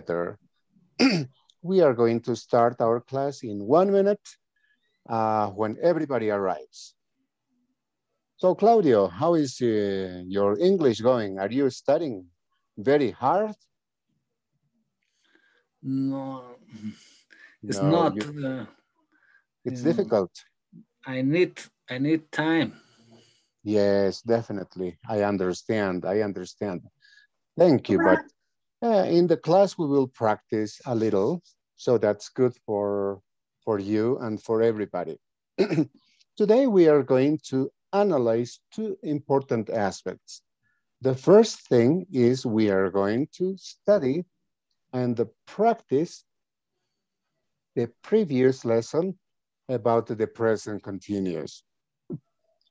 better. we are going to start our class in one minute uh, when everybody arrives. So Claudio, how is uh, your English going? Are you studying very hard? No, it's No, not. you- uh, It's Yeah. difficult. I need, I need time. Yes, definitely. I understand. I understand. Thank you. But uh, in the class, we will practice a little. So that's good for, for you and for everybody. Today, we are going to analyze two important aspects. The first thing is we are going to study and the practice the previous lesson about the present continuous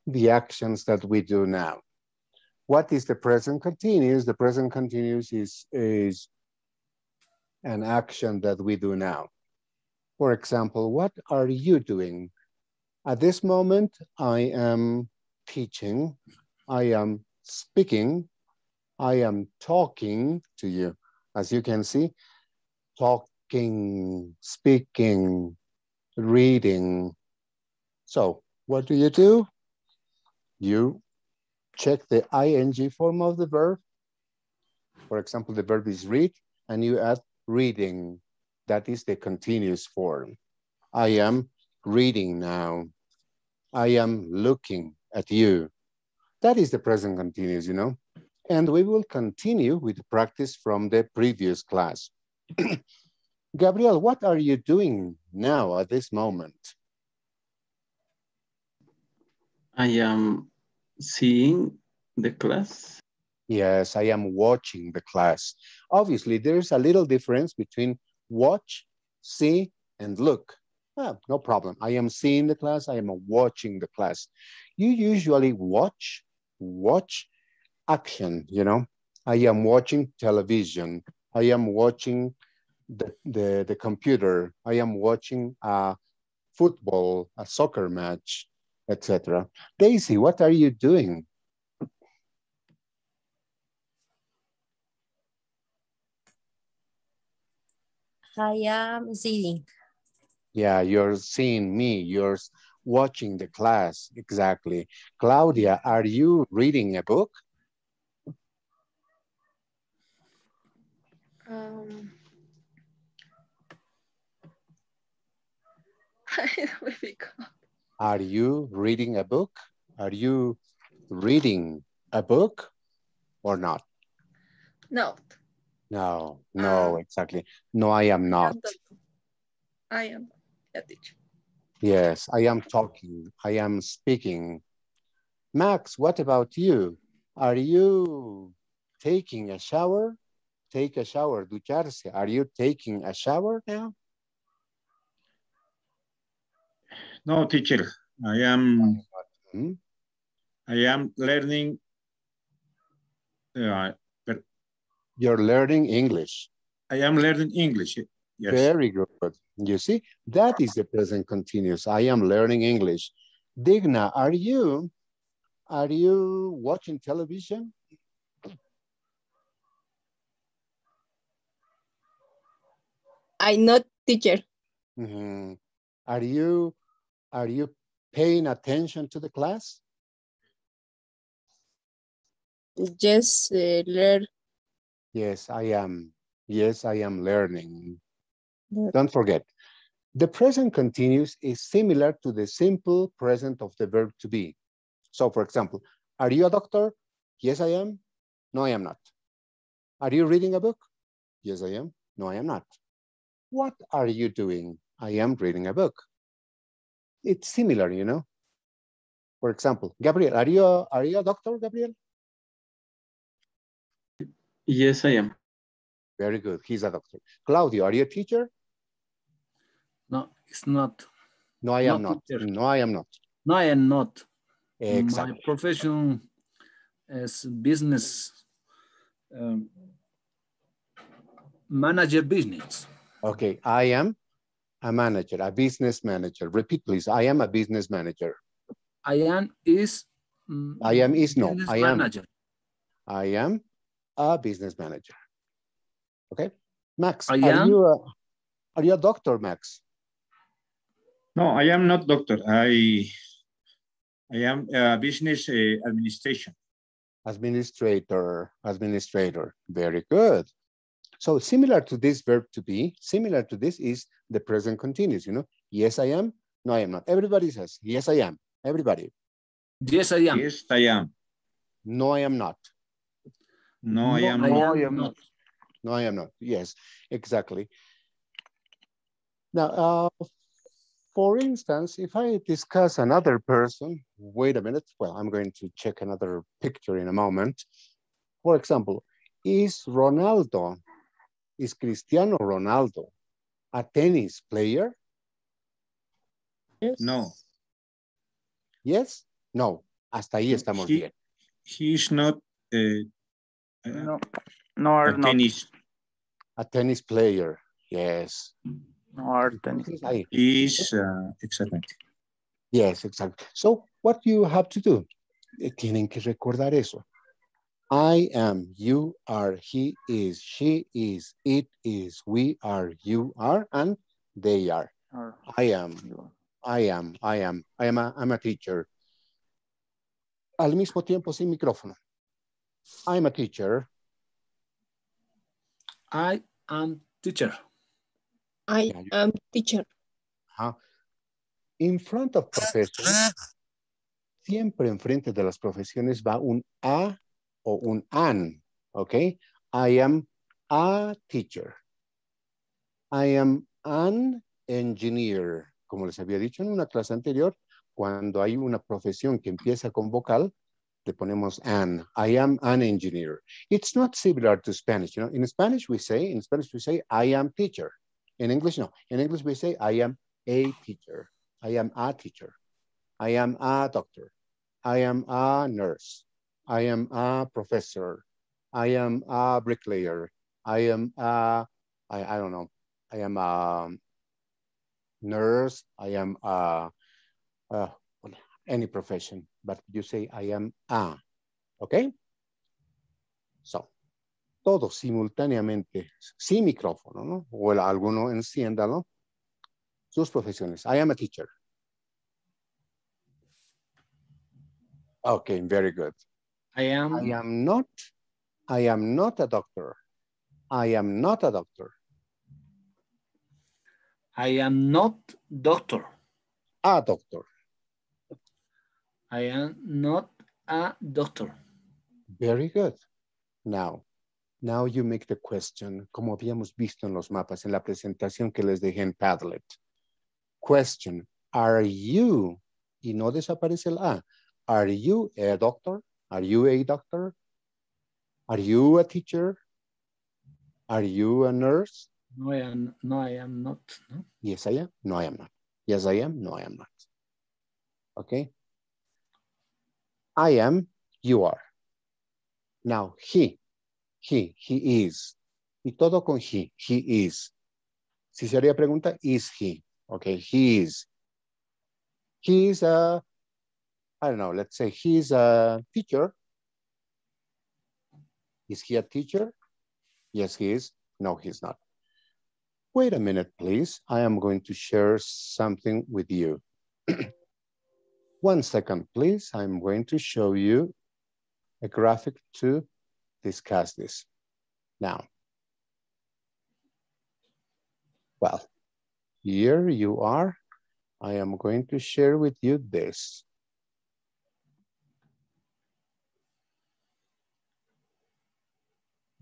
the actions that we do now. What is the present continuous? The present continuous is, is an action that we do now. For example, what are you doing? At this moment, I am teaching, I am speaking, I am talking to you. As you can see, talking, speaking, reading. So what do you do? you check the ing form of the verb. For example, the verb is read, and you add reading. That is the continuous form. I am reading now. I am looking at you. That is the present continuous, you know? And we will continue with practice from the previous class. Gabriel, what are you doing now at this moment? I am seeing the class. Yes, I am watching the class. Obviously, there's a little difference between watch, see, and look. Ah, no problem. I am seeing the class. I am watching the class. You usually watch, watch action, you know. I am watching television. I am watching the, the, the computer. I am watching a football, a soccer match, etc. Daisy, what are you doing? I am sitting. Yeah, you're seeing me, you're watching the class, exactly. Claudia, are you reading a book? Um, I don't recall. Are you reading a book? Are you reading a book or not? No, No, no, Uh, exactly. No, I am not. I am a teacher. Yes, I am talking, I am speaking. Max, what about you? Are you taking a shower? Take a shower, ducharse. Are you taking a shower now? No, teacher. I am Hmm? I am learning. Uh, but You're learning English. I am learning English. Yes. Very good. You see, that is the present continuous. I am learning English. Digna, are you, are you watching television? I not teacher. Mhm. Are you, are you paying attention to the class? Just uh, learn. Yes, I am. Yes, I am learning. Learn. Don't forget, the present continuous is similar to the simple present of the verb to be. So for example, are you a doctor? Yes, I am. No, I am not. Are you reading a book? Yes, I am. No, I am not. What are you doing? I am reading a book. It's similar, you know? For example, Gabriel, are you a, are you a doctor, Gabriel? Yes, I am. Very good. He's a doctor. Claudio, are you a teacher? No, it's not. No, I am No, not. No, I am not. No, I am not. Exactly. My profession is business um, manager business. Okay, I am a manager, a business manager. Repeat, please. I am a business manager. I am is mm, I am is no, I am. manager. I am a business manager. Okay, Max, I are am. you a, are you a doctor, Max? No, I am not doctor. I I am uh, business uh, administration. Administrator, administrator. Very good. So similar to this verb to be, similar to this is the present continuous, you know? Yes, I am. No, I am not. Everybody says, yes, I am. Everybody. Yes, I am. Yes, I am. No, I am not. No, I am I not. am not. No, I am not. Yes, exactly. Now, uh, for instance, if I discuss another person, wait a minute. Well, I'm going to check another picture in a moment. For example, is Ronaldo, is Cristiano Ronaldo a tennis player? Yes. No, Yes? No. Hasta ahí estamos He- bien. he is not uh, uh, No, no a not. tennis. A tennis player. Yes. No are tennis. Entonces. He is uh, exactamente. Yes, exactly. So what you have to do? Eh, Tienen que recordar eso. I am, you are, he is, she is, it is, we are, you are, and they are. Are I am, I am, I am, I am a, I'm a teacher. Al mismo tiempo sin micrófono. I'm a teacher. I am teacher. I am teacher. In front of profession, siempre enfrente de las profesiones va un a o un an, ¿ok? I am a teacher. I am an engineer. Como les había dicho en una clase anterior, cuando hay una profesión que empieza con vocal, le ponemos an. I am an engineer. It's not similar to Spanish. You know, in Spanish we say, in Spanish we say, I am teacher. In English, no. In English we say, I am a teacher. I am a teacher. I am a doctor. I am a nurse. I am a professor. I am a bricklayer. I am a, I, I don't know. I am a nurse. I am a, uh, any profession, but you say I am a, okay? So, todos simultáneamente, sin micrófono, ¿no? O el- alguno enciéndalo. Sus profesiones. I am a teacher. Okay, very good. I am. I am not, I am not a doctor. I am not a doctor. I am not doctor. A doctor. I am not a doctor. Very good. Now, now you make the question, como habíamos visto en los mapas, en la presentación que les dejé en Padlet. Question, are you, y no desaparece el A, are you a doctor? Are you a doctor? Are you a teacher? Are you a nurse? No, I am, no, I am not. No? Yes, I am. No, I am not. Yes, I am. No, I am not. Okay. I am, you are. Now, he, he, he is. Y todo con he, he is. Si se haría pregunta, is he? Okay, he is. He is a, I don't know, let's say he's a teacher. Is he a teacher? Yes, he is. No, he's not. Wait a minute, please. I am going to share something with you. One second, please. I'm going to show you a graphic to discuss this. Now, well, here you are. I am going to share with you this.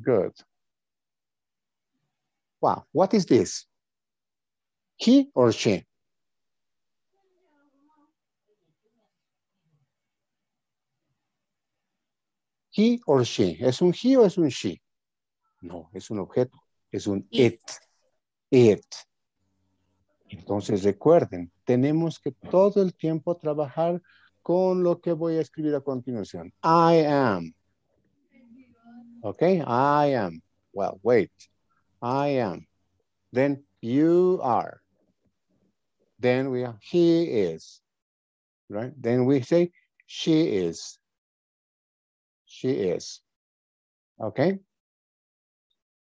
Good. Wow, what is this? He or she? He or she. ¿Es un he o es un she? No, es un objeto. Es un it. It. Entonces recuerden, tenemos que todo el tiempo trabajar con lo que voy a escribir a continuación. I am. Okay, I am. Well, wait. I am. Then you are. Then we are, he is. Right? Then we say she is. She is. Okay?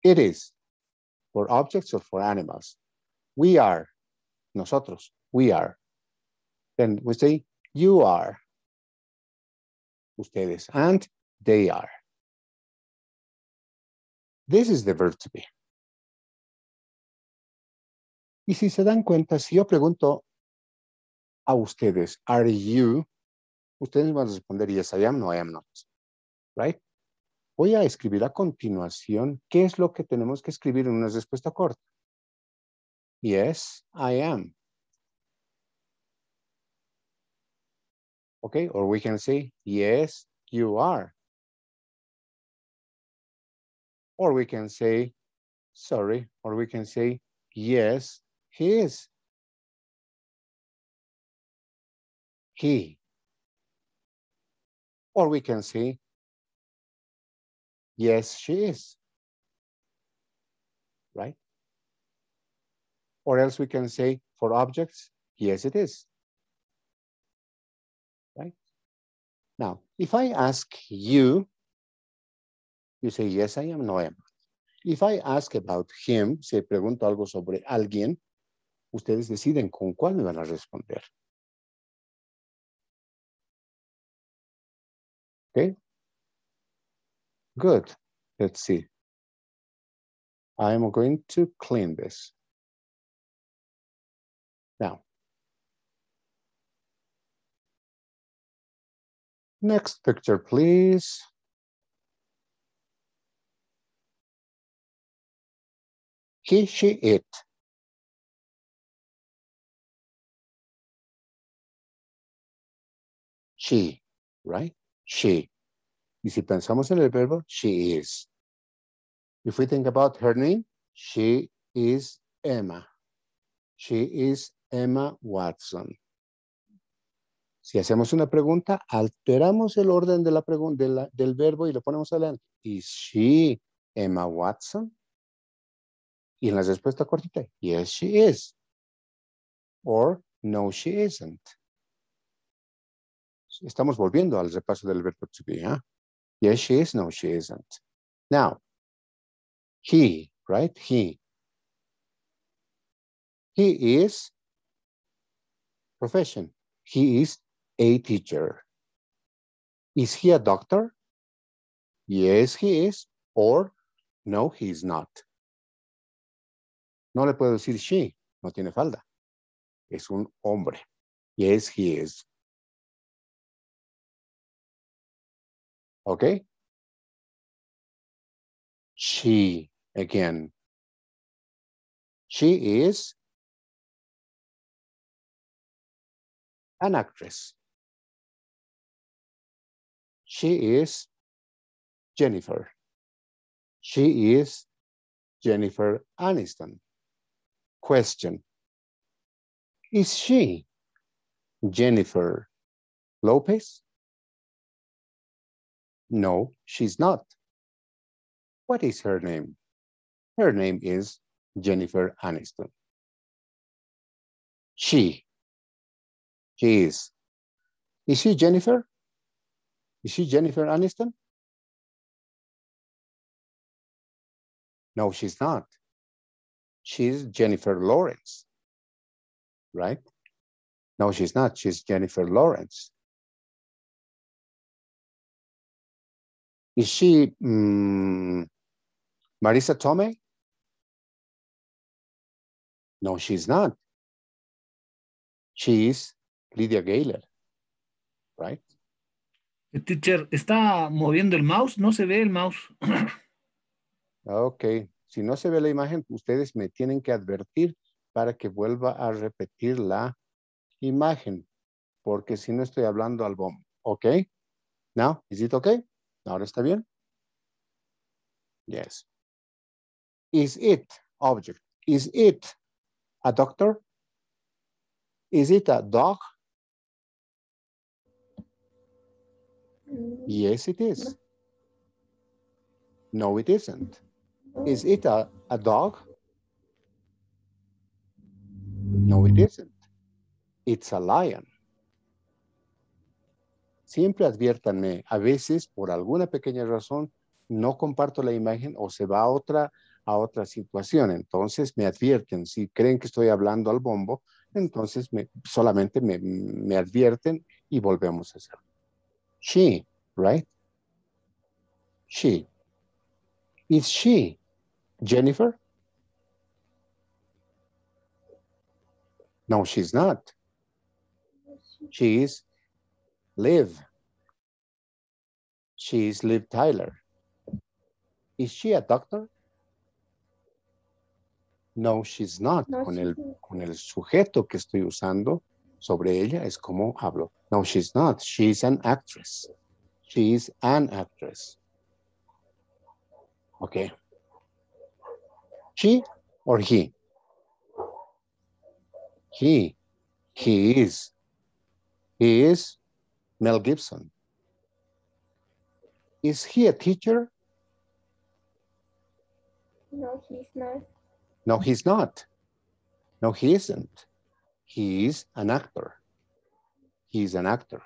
It is. for objects or for animals. We are, nosotros, we are. Then we say, you are, ustedes, and they are. This is the verb to be. Y si se dan cuenta, si yo pregunto a ustedes, are you? Ustedes van a responder, yes, I am, no, I am not. Right? Voy a escribir a continuación qué es lo que tenemos que escribir en una respuesta corta. Yes, I am. Okay, or we can say, yes, you are. Or we can say, sorry, or we can say, yes, he is. He. Or we can say, yes, she is. Right? Or else we can say, for objects, yes, it is. Right? Now, if I ask you, you say, yes, I am, no, I am. If I ask about him, si pregunto algo sobre alguien, ustedes deciden con cuál me van a responder. Okay? Good. Let's see. I'm going to clean this. Now. Next picture, please. She, it. She, right? She. Y si pensamos en el verbo, she is. If we think about her name, she is Emma. She is Emma Watson. Si hacemos una pregunta, alteramos el orden de la de la, del verbo y lo ponemos adelante. Is she Emma Watson? Y la respuesta cortita, yes, she is. Or no, she isn't. Estamos volviendo al repaso del verbo to be. ¿eh? Yes, she is. No, she isn't. Now, he, right? He. He is profession. He is a teacher. Is he a doctor? Yes, he is. Or no, he's not. No le puedo decir she, no tiene falda. Es un hombre. Yes, he is. Okay? She, again. She is an actress. She is Jennifer. She is Jennifer Aniston. Question. Is she Jennifer Lopez? No, she's not. What is her name? Her name is Jennifer Aniston. She. She is. Is she Jennifer? Is she Jennifer Aniston? No, she's not. She's Jennifer Lawrence, right? No, she's not. She's Jennifer Lawrence. Is she um, Marisa Tomei? No, she's not. She's Lydia Gayler, right? El teacher está moviendo el mouse, no se ve el mouse. Ok, si no se ve la imagen, ustedes me tienen que advertir para que vuelva a repetir la imagen, porque si no estoy hablando al bombo. Ok, now, is it okay? ¿Ahora está bien? Yes. Is it object? Is it a doctor? Is it a dog? Yes, it is. No, it isn't. Is it a, a dog? No, it isn't. It's a lion. Siempre adviértanme, a veces por alguna pequeña razón no comparto la imagen o se va a otra, a otra situación. Entonces me advierten. Si creen que estoy hablando al bombo, entonces me, solamente me, me advierten y volvemos a hacerlo. She, right? She. Is she Jennifer? No, she's not. She is Liv. She is Liv Tyler. Is she a doctor? No, she's not. No, con, el, she's con el sujeto que estoy usando sobre ella es como hablo. No, she's not. She's an actress. She's an actress. Okay. She or he? He. He is. He is Mel Gibson. Is he a teacher? No, he's not. No, he's not. No, he isn't. He is an actor. He is an actor.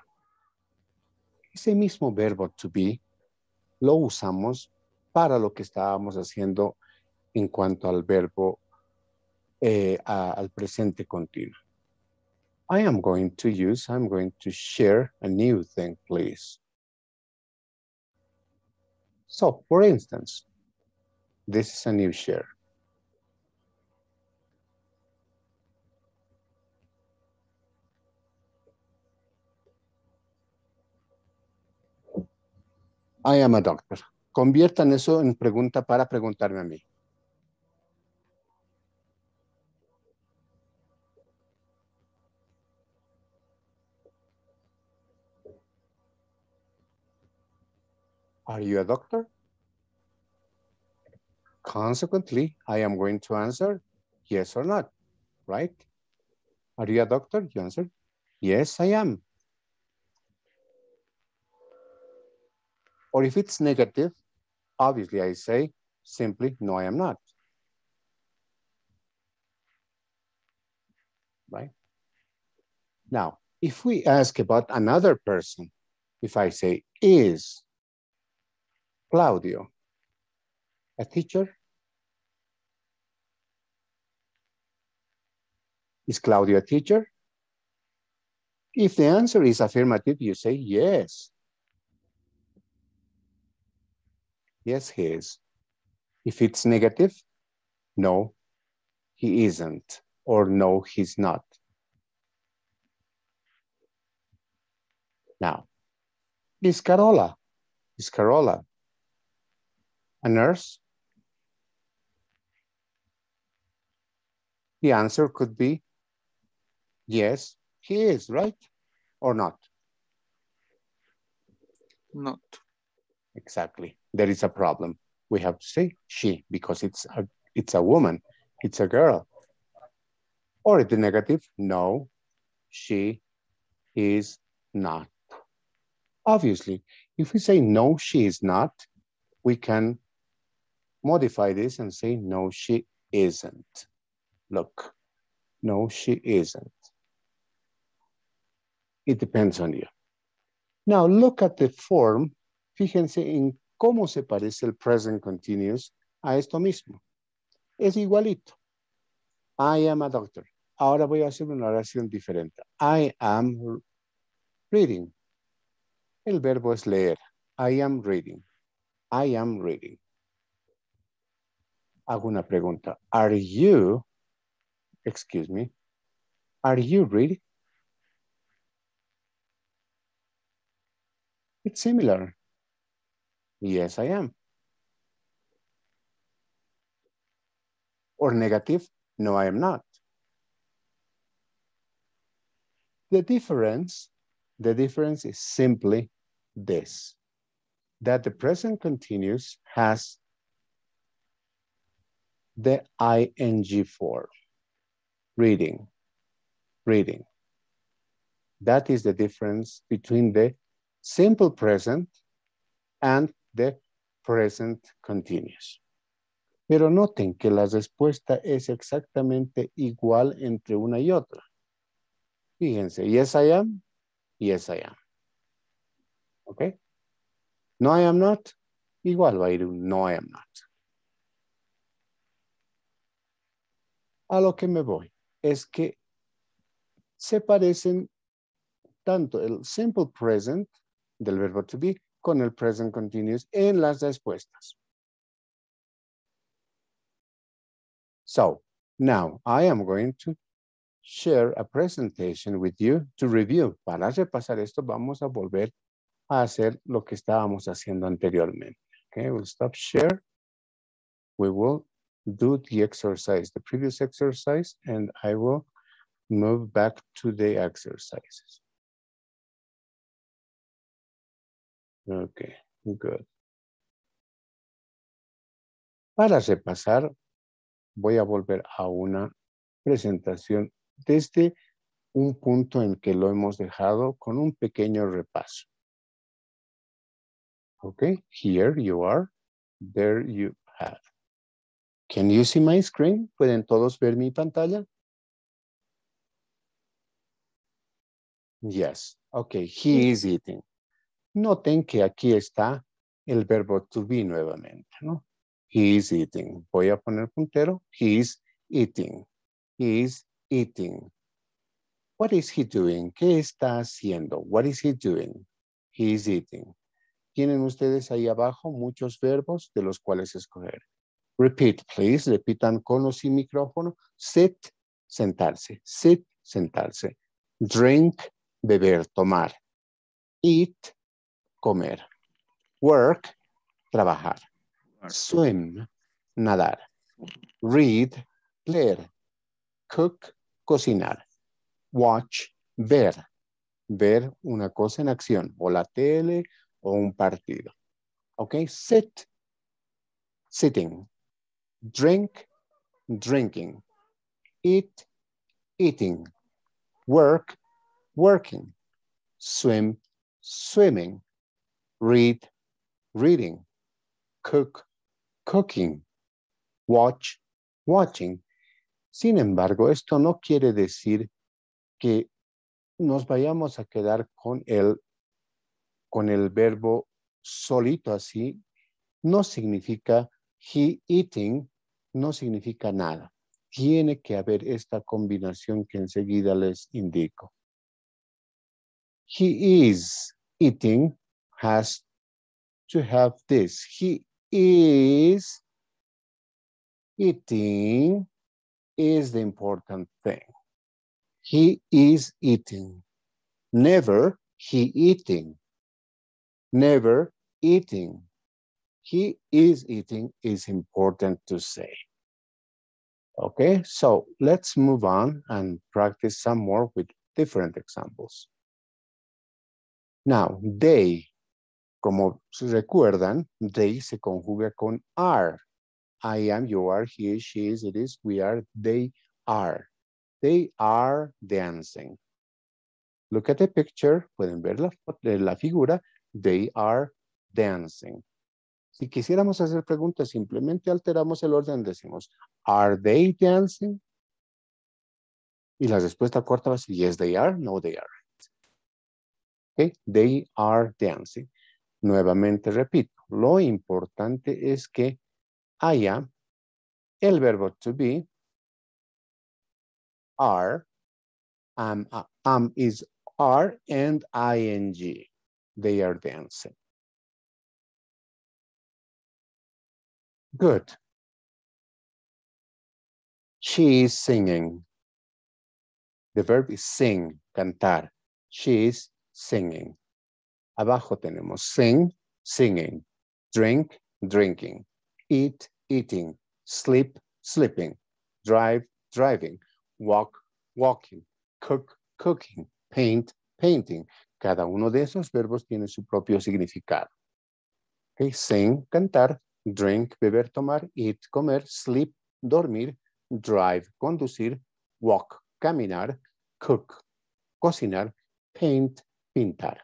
Ese mismo verbo to be lo usamos para lo que estábamos haciendo en cuanto al verbo eh, al presente continuo. I am going to use, I'm going to share a new thing, please. So, for instance, this is a new share. I am a doctor. Conviertan eso en pregunta para preguntarme a mí. Are you a doctor? Consequently, I am going to answer yes or not, right? Are you a doctor? You answer, yes, I am. Or if it's negative, obviously I say simply, no, I am not. Right? Now, if we ask about another person, if I say, is Claudio a teacher? Is Claudio a teacher? If the answer is affirmative, you say yes. Yes, he is. If it's negative, no, he isn't, or no, he's not. Now, is Carola, is Carola a nurse? The answer could be yes, he is, right? Or not? Not. Exactly. There is a problem. We have to say she because it's a it's a woman, it's a girl. Or the negative, no, she is not. Obviously, if we say no, she is not, we can modify this and say no, she isn't. Look, no, she isn't. It depends on you. Now look at the form Fíjense en cómo se parece el present continuous a esto mismo. Es igualito. I am a doctor. Ahora voy a hacer una oración diferente. I am reading. El verbo es leer. I am reading. I am reading. Hago una pregunta. Are you, excuse me, are you reading? It's similar. Yes, I am. Or negative, no, I am not. The difference, the difference is simply this, that the present continuous has the ing form, reading, reading. That is the difference between the simple present and the present continuous. Pero noten que la respuesta es exactamente igual entre una y otra. Fíjense, yes I am, yes I am. ¿Ok? No I am not, igual va a ir un no I am not. A lo que me voy es que se parecen tanto el simple present del verbo to be con el present continuous en las respuestas. So, now I am going to share a presentation with you to review. Para repasar esto, vamos a volver a hacer lo que estábamos haciendo anteriormente. Okay, we'll stop share. We will do the exercise, the previous exercise, and I will move back to the exercises. Okay, good. Para repasar, voy a volver a una presentación desde un punto en que lo hemos dejado con un pequeño repaso. Okay, here you are, there you have. Can you see my screen? ¿Pueden todos ver mi pantalla? Yes, okay, he is eating. Noten que aquí está el verbo to be nuevamente, ¿no? He is eating. Voy a poner puntero. He is eating. He is eating. What is he doing? ¿Qué está haciendo? What is he doing? He is eating. Tienen ustedes ahí abajo muchos verbos de los cuales escoger. Repeat, please. Repitan con o sin micrófono. Sit, sentarse. Sit, sentarse. Drink, beber, tomar. Eat, comer. Work, trabajar. Swim, nadar. Read, leer. Cook, cocinar. Watch, ver. Ver una cosa en acción, o la tele o un partido. Ok, sit, sitting. Drink, drinking. Eat, eating. Work, working. Swim, swimming. Read, reading. Cook, cooking. Watch, watching. Sin embargo, esto no quiere decir que nos vayamos a quedar con el, con el verbo solito así. No significa he eating, no significa nada. Tiene que haber esta combinación que enseguida les indico. He is eating has to have this. He is eating is the important thing. He is eating. Never he eating. Never eating. He is eating is important to say. Okay, so let's move on and practice some more with different examples. Now, they, como se recuerdan, they se conjuga con are. I am, you are, he, is, she is, it is, we are, they are. They are dancing. Look at the picture, pueden ver la, la figura, they are dancing. Si quisiéramos hacer preguntas, simplemente alteramos el orden, decimos, are they dancing? Y la respuesta corta va a ser, yes, they are, no, they are. Okay, they are dancing. Nuevamente repito, lo importante es que haya el verbo to be, are, am, am is are, and ing. They are dancing. Good. She is singing. The verb is sing, cantar. She is singing. Abajo tenemos sing, singing. Drink, drinking. Eat, eating. Sleep, sleeping. Drive, driving. Walk, walking. Cook, cooking. Paint, painting. Cada uno de esos verbos tiene su propio significado. Okay, sing, cantar. Drink, beber, tomar. Eat, comer. Sleep, dormir. Drive, conducir. Walk, caminar. Cook, cocinar. Paint, pintar.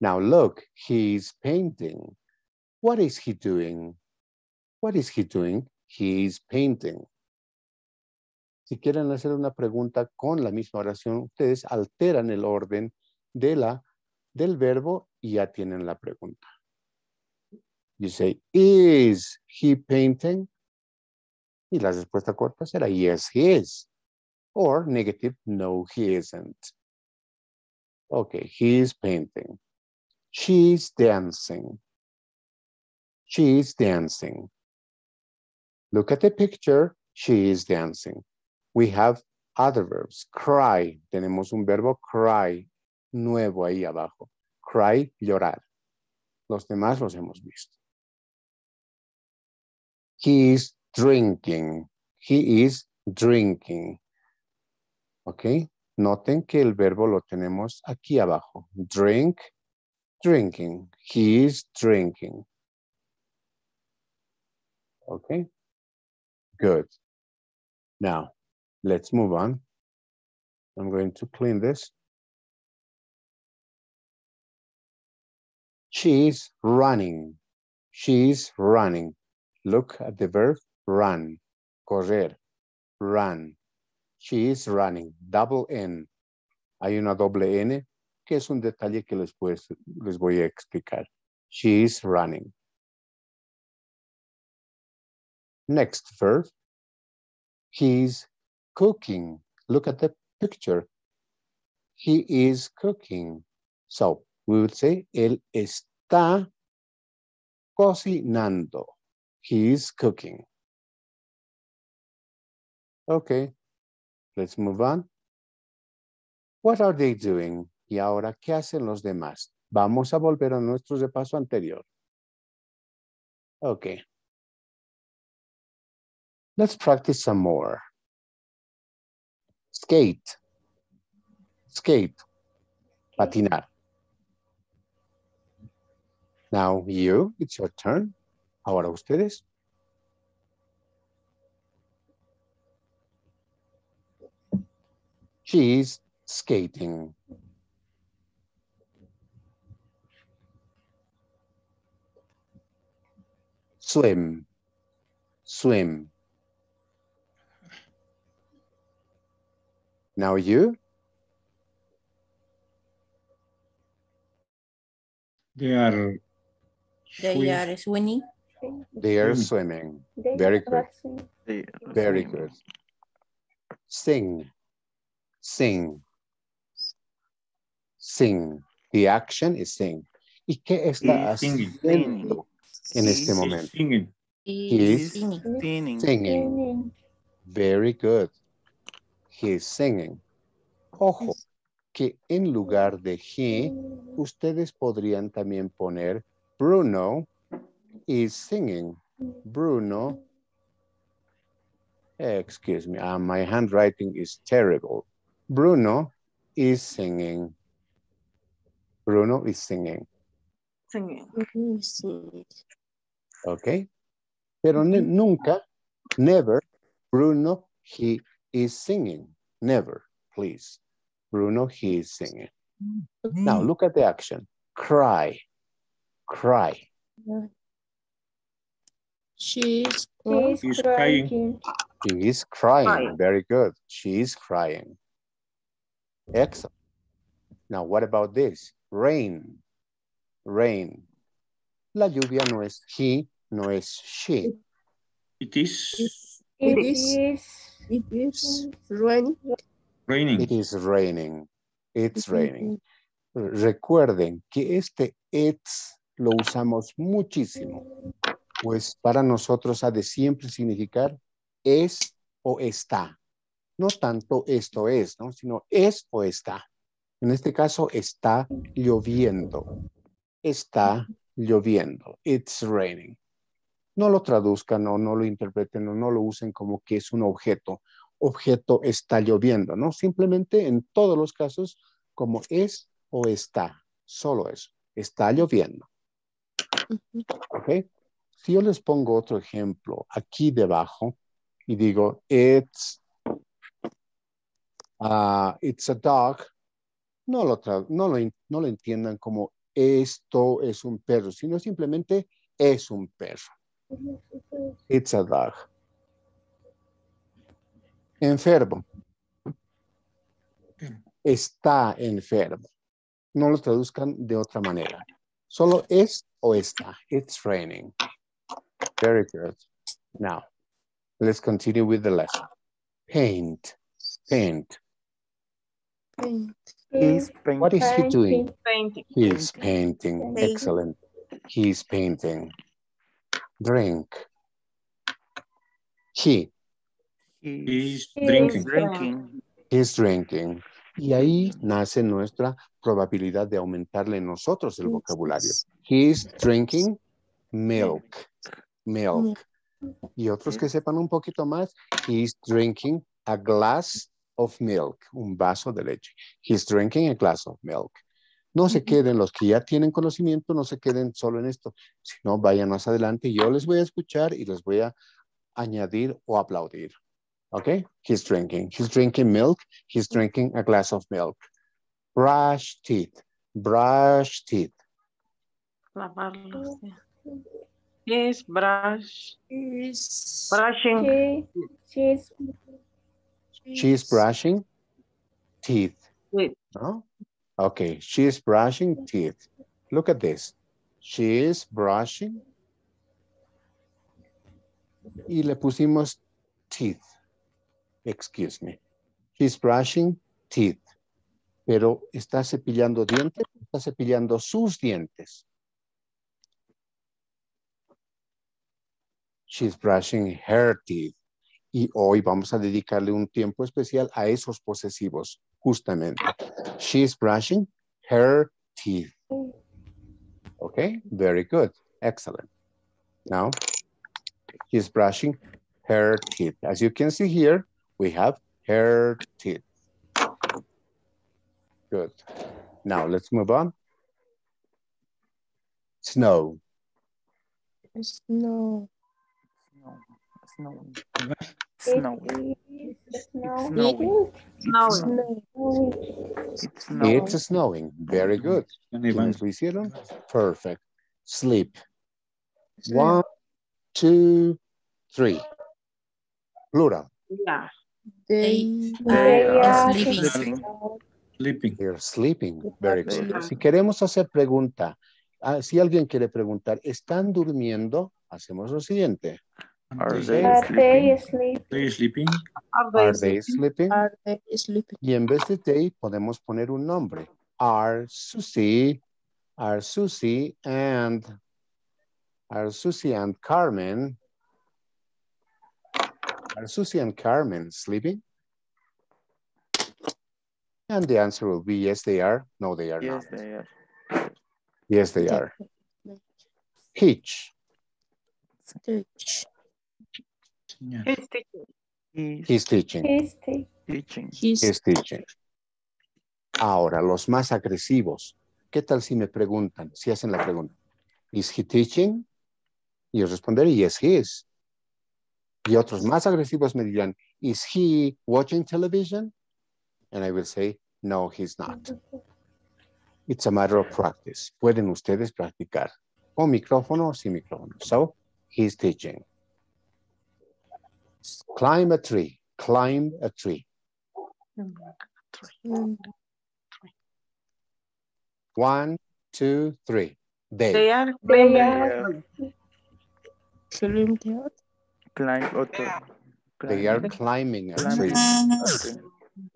Now look, he's painting. What is he doing? What is he doing? He is painting. Si quieren hacer una pregunta con la misma oración, ustedes alteran el orden de la, del verbo y ya tienen la pregunta. You say, is he painting? Y la respuesta corta será yes, he is. Or negative, no, he isn't. Okay, he is painting. She's dancing. She's dancing. Look at the picture. She is dancing. We have other verbs. Cry. Tenemos un verbo cry nuevo ahí abajo. Cry, llorar. Los demás los hemos visto. He is drinking. He is drinking. ¿Ok? Noten que el verbo lo tenemos aquí abajo. Drink, drinking. He is drinking. Okay? Good. Now, let's move on. I'm going to clean this. She's running. She's running. Look at the verb run. Correr. Run. She is running. Double N. Hay una doble N que es un detalle que les, pues, les voy a explicar. She is running. Next verb. He's cooking. Look at the picture. He is cooking. So we would say, él está cocinando. He is cooking. Okay, let's move on. What are they doing? Y ahora, ¿qué hacen los demás? Vamos a volver a nuestro repaso anterior. Okay. Let's practice some more. Skate. Skate. Patinar. Now you, it's your turn. Ahora ustedes. She's skating. Swim. Swim. Now you. They are. They swift. are swimming. They are Swim. swimming. They Very good. swimming. Very good. Sing. Sing. Sing. The action is sing. ¿Y qué está singing. haciendo en este momento? Singing. He's singing. Singing. Singing. Singing. Very good. He's singing. Ojo, que en lugar de he, ustedes podrían también poner Bruno is singing. Bruno, excuse me, uh, my handwriting is terrible. Bruno is singing. Bruno is singing, Singing. Mm-hmm. Okay. Pero ne- mm-hmm. nunca, never, Bruno, he is singing. Never, please. Bruno, he is singing. Mm-hmm. Now look at the action. Cry, cry. She's She's He's crying. crying. She is crying. Very good. She is crying. Excellent. Now, what about this? Rain. Rain. La lluvia no es he, no es she. It is It is. is It is raining. raining. It is raining. It's raining. Recuerden que este it's lo usamos muchísimo, pues para nosotros ha de siempre significar es o está. No tanto esto es, ¿no? Sino es o está. En este caso, está lloviendo. Está lloviendo. It's raining. No lo traduzcan o no lo interpreten o no lo usen como que es un objeto. Objeto está lloviendo, ¿no? Simplemente en todos los casos como es o está. Solo eso. Está lloviendo. ¿Ok? Si yo les pongo otro ejemplo aquí debajo y digo, it's, ah, it's a dog, no lo, no, lo, no lo entiendan como esto es un perro, sino simplemente es un perro. It's a dog. Enfermo. Está enfermo. No lo traduzcan de otra manera. Solo es o está. It's raining. Very good. Now, Let's continue with the lesson. Paint, paint. Paint. He's painting. What is he doing? Painting. He's painting. Painting. Excellent. He's painting. Drink. He. He's He's drinking. drinking. He's drinking. Y ahí nace nuestra probabilidad de aumentarle nosotros el vocabulario. He's drinking milk. Milk. Y otros que sepan un poquito más, he's drinking a glass of milk, un vaso de leche. He's drinking a glass of milk. No se queden, los que ya tienen conocimiento, no se queden solo en esto, sino vayan más adelante. Yo les voy a escuchar y les voy a añadir o aplaudir. Okay? He's drinking. He's drinking milk. He's drinking a glass of milk. Brush teeth. Brush teeth. He's brush, Is brushing She, she's She's brushing teeth. teeth. No? Okay, she's brushing teeth. Look at this. She is brushing. Y le pusimos teeth. Excuse me. She's brushing teeth. Pero está cepillando dientes, está cepillando sus dientes. She's brushing her teeth. Y hoy vamos a dedicarle un tiempo especial a esos posesivos, justamente. She's brushing her teeth. Okay, very good. Excellent. Now, she's brushing her teeth. As you can see here, we have her teeth. Good. Now, let's move on. Snow. snow. Snow. Snow. Snow. snow. Snowing. Snow. Snow. It's snow. It's snowing. Very good. ¿Quiénes lo hicieron? Perfect. Sleep. One, two, three. Plural. Yeah. They They are sleeping. sleeping. They're sleeping. Very good. Si queremos hacer pregunta, ah, si alguien quiere preguntar, ¿están durmiendo? Hacemos lo siguiente. Are They- they Are they sleeping? asleep? they sleeping? Are they Are they sleeping? are they sleeping? Y en vez de they, podemos poner un nombre. Are Susie, are Susie and, are Susie and Carmen, are Susie and Carmen sleeping? And the answer will be yes, they are. No, they are Yes, not. they are. Yes, they are. Hitch. Teach. He's teaching. He's He's teaching. He's te- teaching. He's He's teaching. Ahora, los más agresivos. ¿Qué tal si me preguntan, si hacen la pregunta? ¿Is he teaching? Y yo responderé, yes, he is. Y otros más agresivos me dirán, is he watching television? And I will say, no, he's not. It's a matter of practice. Pueden ustedes practicar. Con micrófono o sin micrófono. So, he's teaching. Climb a tree. Climb a tree. One, two, three. They. They are They playing. are climb the Climb auto. They are climbing a climbing tree. a tree.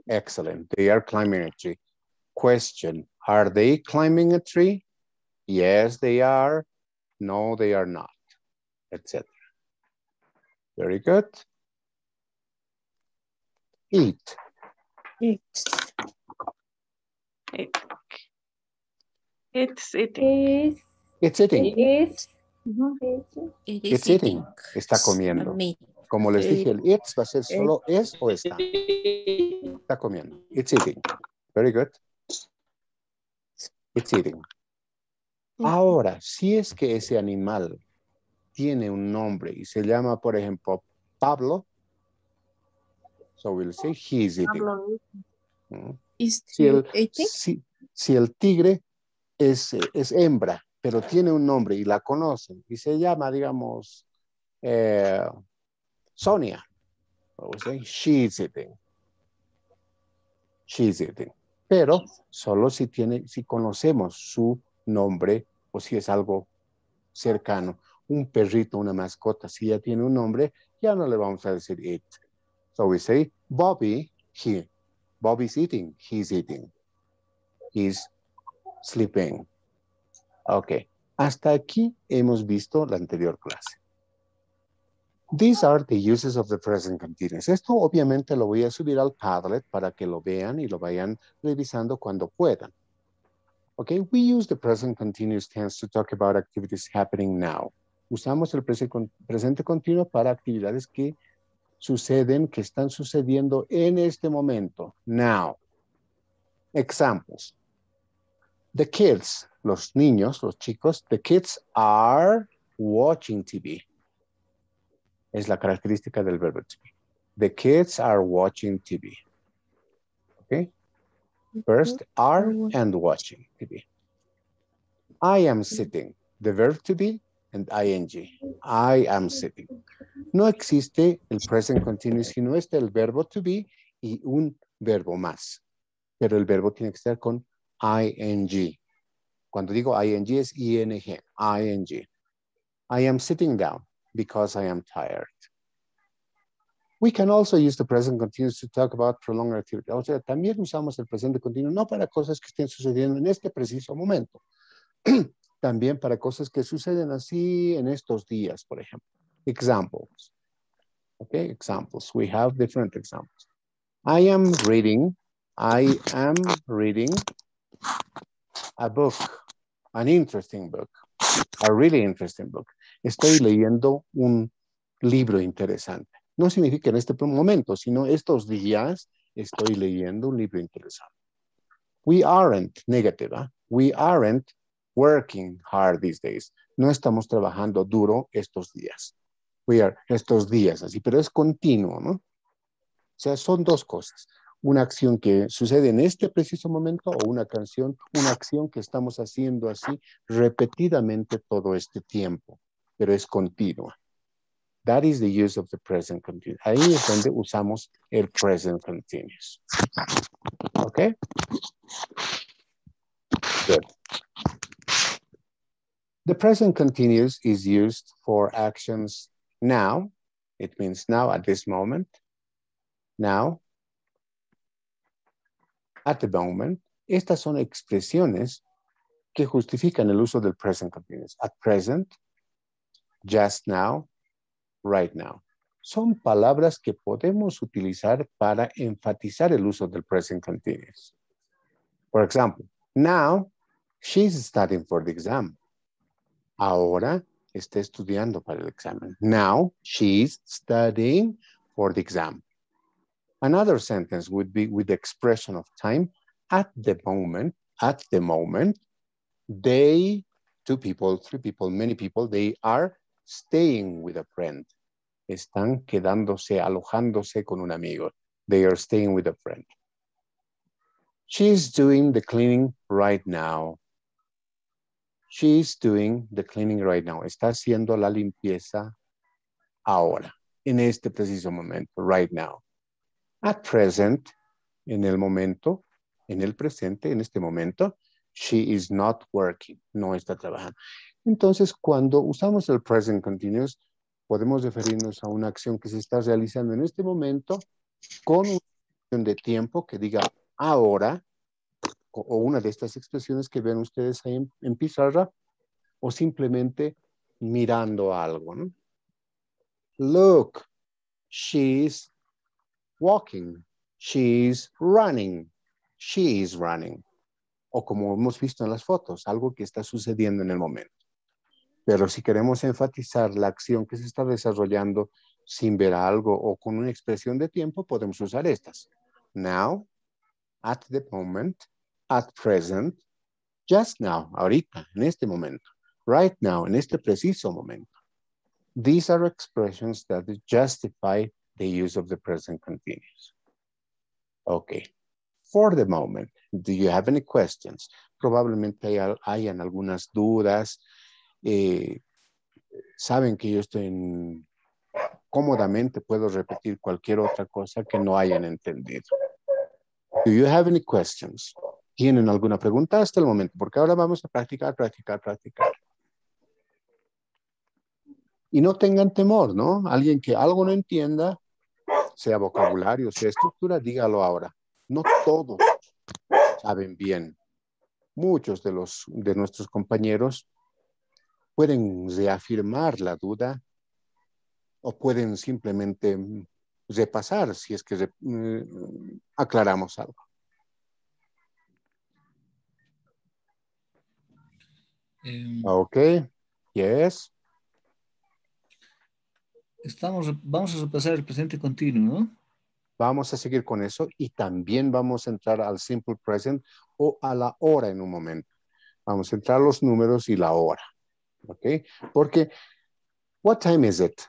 Excellent. They are climbing a tree. Question. Are they climbing a tree? Yes, they are. No, they are not. Etc. Very good. Eat. eat. It- It's eating. It's eating. It's is eating. eating. Está comiendo. Como les dije, el it's va a ser solo es o está. Está comiendo. It's eating. Very good. It's eating. Ahora, si es que ese animal tiene un nombre y se llama, por ejemplo, Pablo, so we'll say eating. Mm. Is Si he el, eating? si, si el tigre es, es hembra, pero tiene un nombre y la conocen y se llama, digamos, eh, Sonia, I would say she's eating. She's eating. Pero solo si tiene, si conocemos su nombre o si es algo cercano. Un perrito, una mascota, si ya tiene un nombre, ya no le vamos a decir it. So we say, Bobby, he. Bobby's eating, he's eating. He's sleeping. Ok, hasta aquí hemos visto la anterior clase. These are the uses of the present continuous. Esto obviamente lo voy a subir al Padlet para que lo vean y lo vayan revisando cuando puedan. Okay, we use the present continuous tense to talk about activities happening now. Usamos el presente continuo para actividades que suceden, que están sucediendo en este momento, now. Examples. The kids, los niños, los chicos, the kids are watching TV. Es la característica del verbo to be. The kids are watching TV. Okay? First, are and watching TV. I am sitting. The verb to be and ing. I am sitting. No existe el present continuous, sino está el verbo to be y un verbo más. Pero el verbo tiene que estar con ing. Cuando digo ing es ing, ing. I am sitting down because I am tired. We can also use the present continuous to talk about prolonged activity. O sea, también usamos el presente continuo no para cosas que estén sucediendo en este preciso momento. también para cosas que suceden así en estos días, por ejemplo. Examples. Okay, examples. We have different examples. I am reading, I am reading a book, an interesting book, a really interesting book. Estoy leyendo un libro interesante. No significa en este momento, sino estos días estoy leyendo un libro interesante. We aren't negative, ¿ah? we aren't working hard these days. No estamos trabajando duro estos días. We are estos días, así, pero es continuo, ¿no? O sea, son dos cosas. Una acción que sucede en este preciso momento o una canción, una acción que estamos haciendo así repetidamente todo este tiempo, pero es continua. That is the use of the present continuous. Ahí es donde usamos el present continuous. Okay? Good. The present continuous is used for actions now. It means now at this moment. Now. At the moment. Estas son expresiones que justifican el uso del present continuous. At present, just now, right now. Son palabras que podemos utilizar para enfatizar el uso del present continuous. For example, now she's studying for the exam. Ahora está estudiando para el examen. Now she's studying for the exam. Another sentence would be with the expression of time at the moment, at the moment, they, two people, three people, many people, they are staying with a friend. Están quedándose, alojándose con un amigo. They are staying with a friend. She's doing the cleaning right now. She's doing the cleaning right now. Está haciendo la limpieza ahora, en este preciso momento, right now. At present, en el momento, en el presente, en este momento, she is not working, no está trabajando. Entonces, cuando usamos el present continuous, podemos referirnos a una acción que se está realizando en este momento con una acción de tiempo que diga ahora, o, una de estas expresiones que ven ustedes ahí en, pizarra, o simplemente mirando algo. ¿no? Look, she's walking, she's running, she is running. O como hemos visto en las fotos, algo que está sucediendo en el momento. Pero si queremos enfatizar la acción que se está desarrollando sin ver algo o con una expresión de tiempo, podemos usar estas. Now, at the moment, at present, just now, ahorita, en este momento, right now, en este preciso momento. These are expressions that justify the use of the present continuous. Okay. For the moment, do you have any questions? Probablemente hay, hayan algunas dudas. Eh, saben que yo estoy en, cómodamente puedo repetir cualquier otra cosa que no hayan entendido. Do you have any questions? ¿Tienen alguna pregunta hasta el momento? Porque ahora vamos a practicar, practicar, practicar. Y no tengan temor, ¿no? Alguien que algo no entienda, sea vocabulario, sea estructura, dígalo ahora. No todos saben bien. Muchos de, los, de nuestros compañeros pueden reafirmar la duda o pueden simplemente repasar si es que mm, aclaramos algo. Em, Ok, yes. estamos, vamos a repasar el presente continuo, ¿no? Vamos a seguir con eso y también vamos a entrar al simple present o a la hora en un momento. Vamos a entrar los números y la hora. ¿Ok? Porque, what time is it?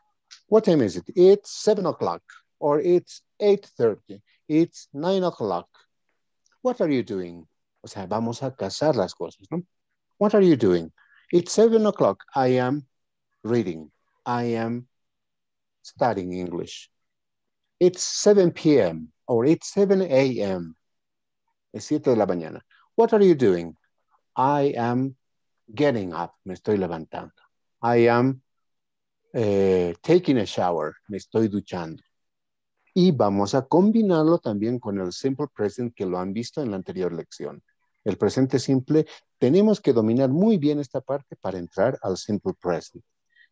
What time is it? It's 7 o'clock or it's 8.30. It's 9 o'clock. What are you doing? O sea, vamos a casar las cosas, ¿no? What are you doing? It's 7 o'clock. I am reading. I am studying English. It's 7 p.m. or it's 7 a.m. Es 7 de la mañana. What are you doing? I am getting up. Me estoy levantando. I am eh, taking a shower. Me estoy duchando. Y vamos a combinarlo también con el simple present que lo han visto en la anterior lección. El presente simple, tenemos que dominar muy bien esta parte para entrar al simple present,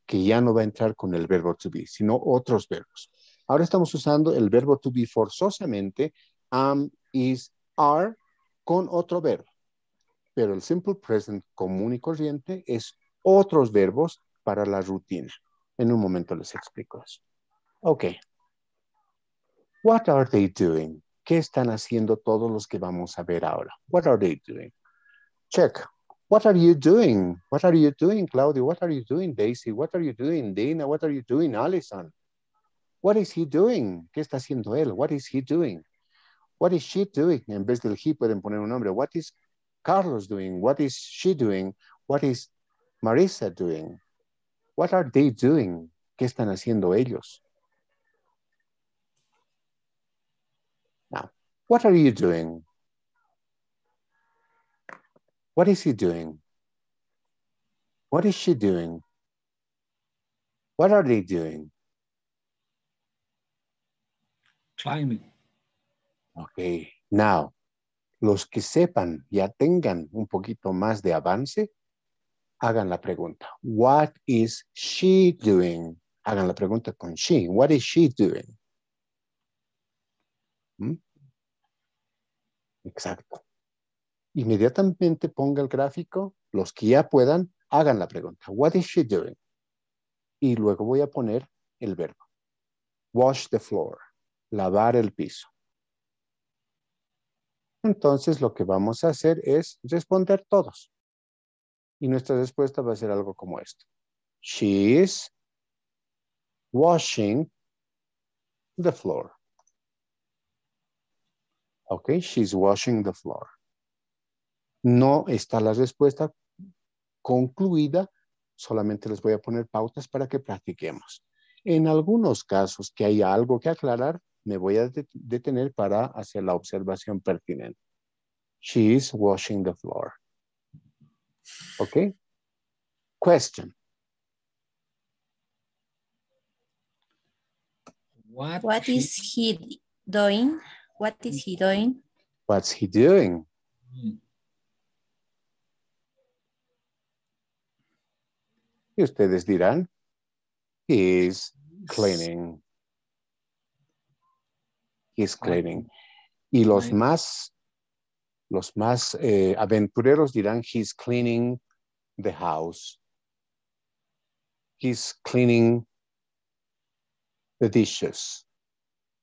que ya no va a entrar con el verbo to be, sino otros verbos. Ahora estamos usando el verbo to be forzosamente, am, is, are, con otro verbo. Pero el simple present común y corriente es otros verbos para la rutina. En un momento les explico eso. Ok. What are they doing? ¿Qué están haciendo todos los que vamos a ver ahora? What are they doing? Check. What are you doing? What are you doing, Claudio? What are you doing, Daisy? What are you doing, Dina? What are you doing, Allison? What is he doing? ¿Qué está haciendo él? What is he doing? What is she doing? En vez del he pueden poner un nombre. What is Carlos doing? What is she doing? What is Marisa doing? What are they doing? ¿Qué están haciendo ellos? Now, what are you doing? What is he doing? What is she doing? What are they doing? Climbing. Ok, now, los que sepan, ya tengan un poquito más de avance, hagan la pregunta. What is she doing? Hagan la pregunta con she. What is she doing? ¿Mm? Exacto. Inmediatamente ponga el gráfico, los que ya puedan, hagan la pregunta. What is she doing? Y luego voy a poner el verbo. Wash the floor. Lavar el piso. Entonces lo que vamos a hacer es responder todos. Y nuestra respuesta va a ser algo como esto. She is washing the floor. Ok, she's washing the floor. No está la respuesta concluida, solamente les voy a poner pautas para que practiquemos. En algunos casos que haya algo que aclarar, me voy a detener para hacer la observación pertinente. She is washing the floor. Okay? Question. What, What she- is he doing? What is he doing? What's he doing? Y ustedes dirán, he's cleaning. He's cleaning. Y los más, los más eh, aventureros dirán, he's cleaning the house. He's cleaning the dishes,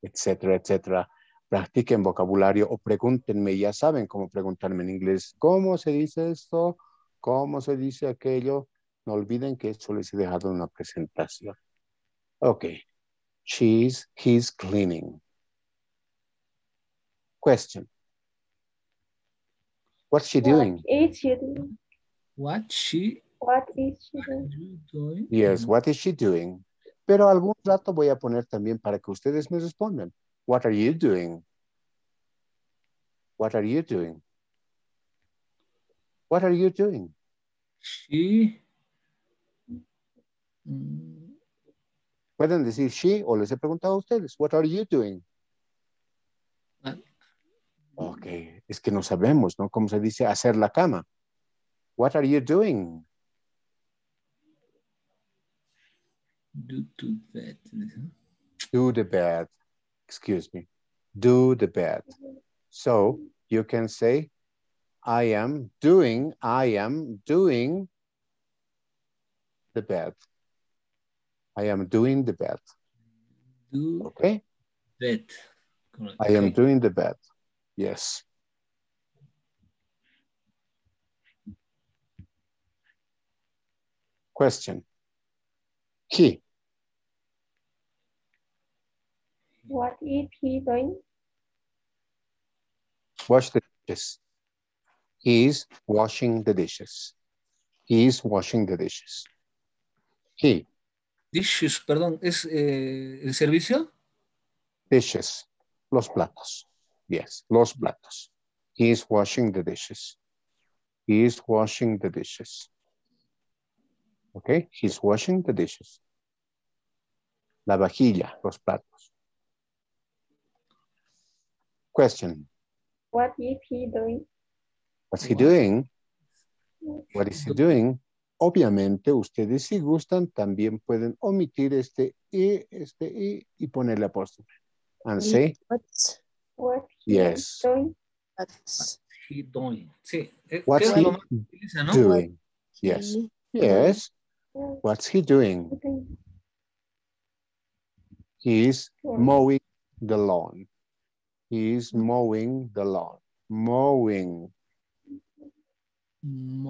etcétera, etcétera. Practiquen vocabulario o pregúntenme, ya saben cómo preguntarme en inglés. ¿Cómo se dice esto? ¿Cómo se dice aquello? No olviden que eso les he dejado en una presentación. Ok. She's, he's cleaning. Question. What's she doing? What is she doing? What she What is she doing? doing? Yes, what is she doing? Pero algún rato voy a poner también para que ustedes me respondan. What are you doing? What are you doing? What are you doing? She Pueden decir she o les he preguntado a ustedes, what are you doing? Ah. Ok, es que no sabemos, ¿no? ¿Cómo se dice hacer la cama? What are you doing? Do to bed. Do the bed. Excuse me. Do the bed. So you can say, I am doing, I am doing the bed. I am doing the bed. Do Okay? bed. Correct. I am Okay. doing the bed. Yes. Question. He. What is he doing? Wash the dishes. He is washing the dishes. He is washing the dishes. He. Dishes, perdón, ¿es eh, el servicio? Dishes. Los platos. Yes, los platos. He is washing the dishes. He is washing the dishes. Okay, he's washing the dishes. La vajilla, los platos. Question. What is he doing? What's he doing? What is he doing? Obviamente, ustedes si gustan, también pueden omitir este y, este y, y ponerle apóstrofe. And say, What's, What he Yes. doing? what's He doing. Sí. doing? Yes, yes. What What's he doing? he is mowing the lawn. He is mowing the lawn. Mowing.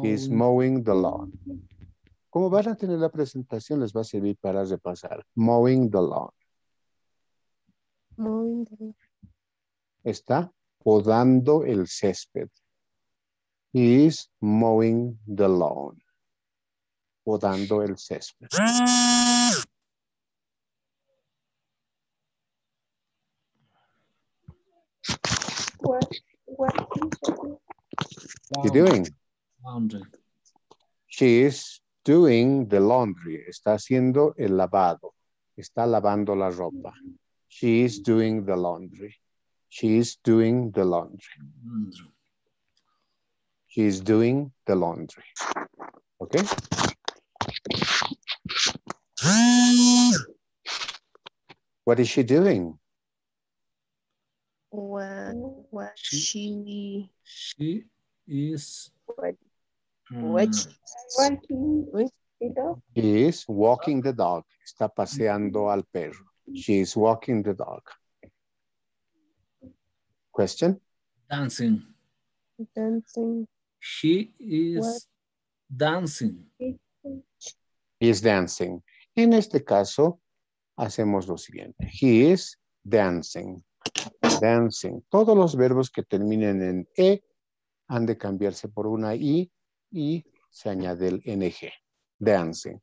Is mowing the lawn. Como van a tener la presentación, les va a servir para repasar. Mowing the lawn. mowing the Está podando el césped. He is mowing the lawn. Podando el césped. What what is? He doing? Laundry. She is doing the laundry. Está haciendo el lavado. Está lavando la ropa. She is doing the laundry. She is doing the laundry. Laundry. She is doing the laundry. Okay? What is she doing? what what She- she She is. what what Walking dog. She is walking the dog. Está paseando al perro. She is walking the dog. Question? dancing. dancing She is What? dancing. He is dancing. En este caso, hacemos lo siguiente. He is dancing. Dancing. Todos los verbos que terminen en E han de cambiarse por una I y se añade el NG. Dancing.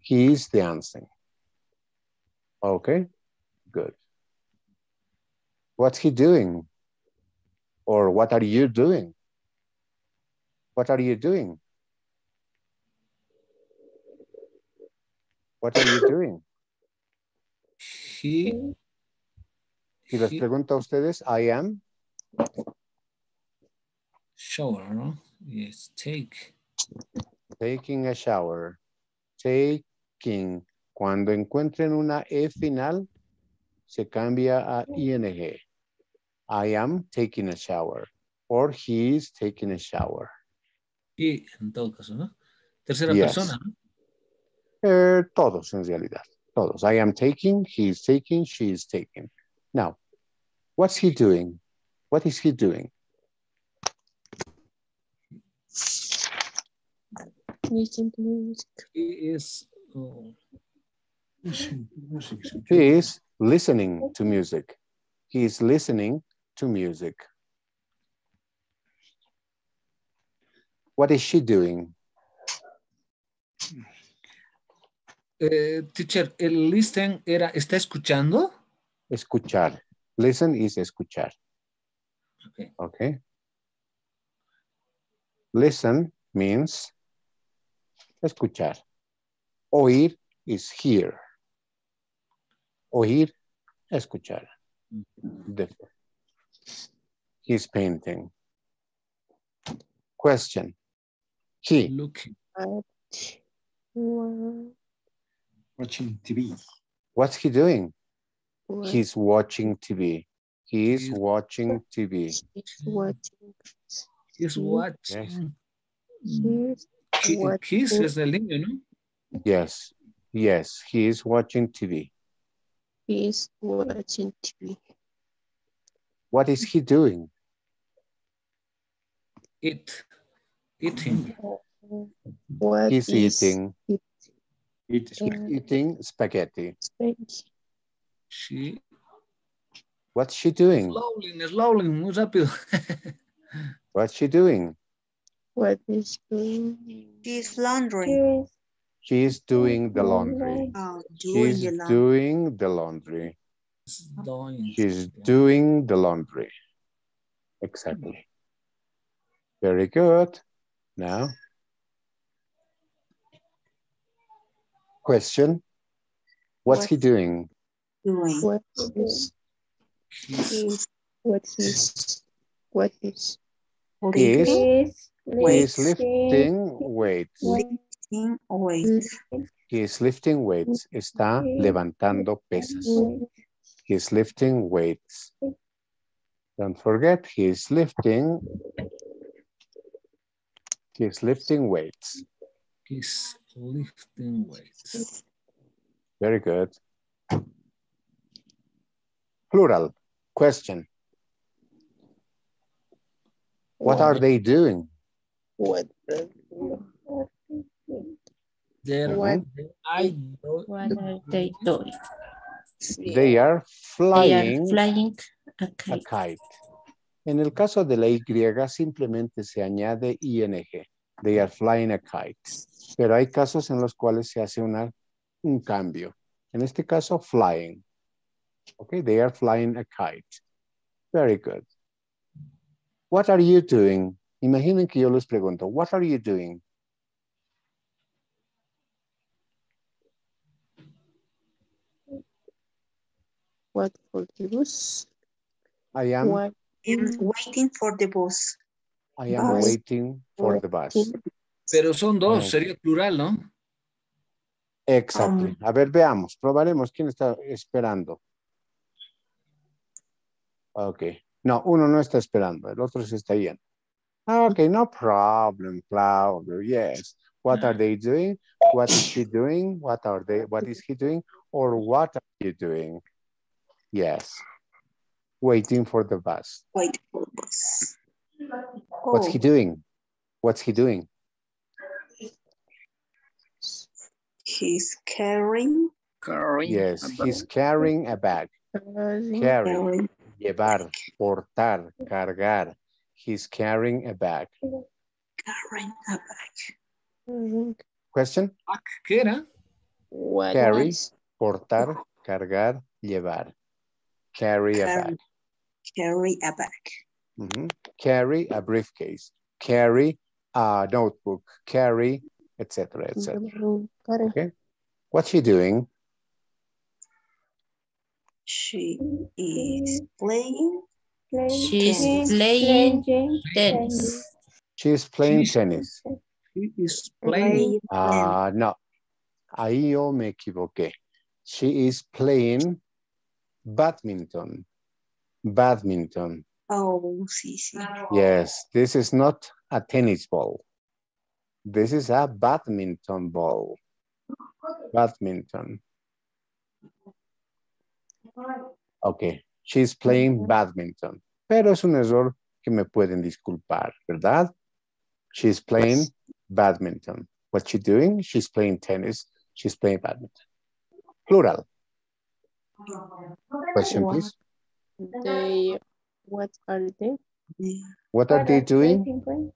He is dancing. Okay, good. What's he doing? Or what are you doing? What are you doing? What are you doing? He, Si les pregunto a ustedes, I am, shower, ¿no? Yes, take. taking a shower. Taking. Cuando encuentren una E final, se cambia a ING. I am taking a shower. Or he is taking a shower. Y en todo caso, ¿no? Tercera Yes. persona, ¿no? Eh, todos en realidad. Todos. I am taking, he is taking, she is taking. Now, what's he doing? What is he doing? Listen to music He is. oh, He is listening to music. He is listening to music. What is she doing? eh, teacher, el listen era, ¿está escuchando? Escuchar. Listen is escuchar. Okay. Okay. Listen means escuchar. Oír is hear. Oír, escuchar. Different. He's painting. Question. He. Looking. What? What? Watching TV. What's he doing? What? He's watching TV. He's He's- watching TV. He's watching. He's He- watching. He's Ki- what- Kiss es el niño, ¿no? Yes. Yes, he is watching TV. He's watching TV. What is he doing? It. Eating. What He's is eating. it? Eat He's eating spaghetti. Spanish? She. What's she doing? Slowly, slowly, muy rápido. What's she doing? What is doing? She's laundry. She is doing the laundry. Oh, oh doing She's the laundry. doing the laundry. She's doing the laundry. Exactly. Very good. Now, question. What's he doing? Doing. What is He's what is what is He is, Is he is lifting weights. Lifting weight. He is lifting weights. Está levantando pesas. He's lifting weights. Don't forget, he's lifting. He's lifting weights. he's lifting weights. Very good. Plural. Question. What are they doing? What There, What? I don't What are they doing? They are They flying are flying a a kite. kite. En el caso de la Y, simplemente se añade ing. They are flying a kite. Pero hay casos en los cuales se hace una, un cambio. En este caso, flying. Okay, they are flying a kite. Very good. What are you doing? Imaginen que yo les pregunto, what are you doing? what for the bus? I am, What waiting for the bus. I am Bus. waiting for the bus. Pero son dos, Ah. sería plural, ¿no? Exactly. A ver, veamos, probaremos quién está esperando. Ok. No, uno no está esperando, el otro se está yendo. Ah, Ok, no problem, Claudio. Yes. What are they doing? What is she doing? What are they? What is he doing? Or what are you doing? Yes. Waiting for the bus. Wait for the bus. What's Oh, he doing? What's he doing? He's carrying, Carrying Yes, he's carrying a bag. carrying llevar, portar, cargar. He's carrying a bag. carrying a bag. carrying Question? ¿Qué era? what Carry. is Portar, cargar, llevar. Carry a bag. Carry a bag. Mhm. Carry a briefcase. Carry a notebook. Carry, etc., etc. Okay. What's she doing? She is playing She's Tennis. playing tennis. She's playing tennis. He is playing. playing Ah, no. Ahí yo me equivoqué. She is playing badminton. Badminton. Oh, sí, sí. Yes, this is not a tennis ball. This is a badminton ball. Badminton. Okay, she's playing badminton. Pero es un error que me pueden disculpar, ¿verdad? She's playing badminton. What's she doing? She's playing tennis. She's playing badminton. Plural. Question, please. They what are they? What are they doing?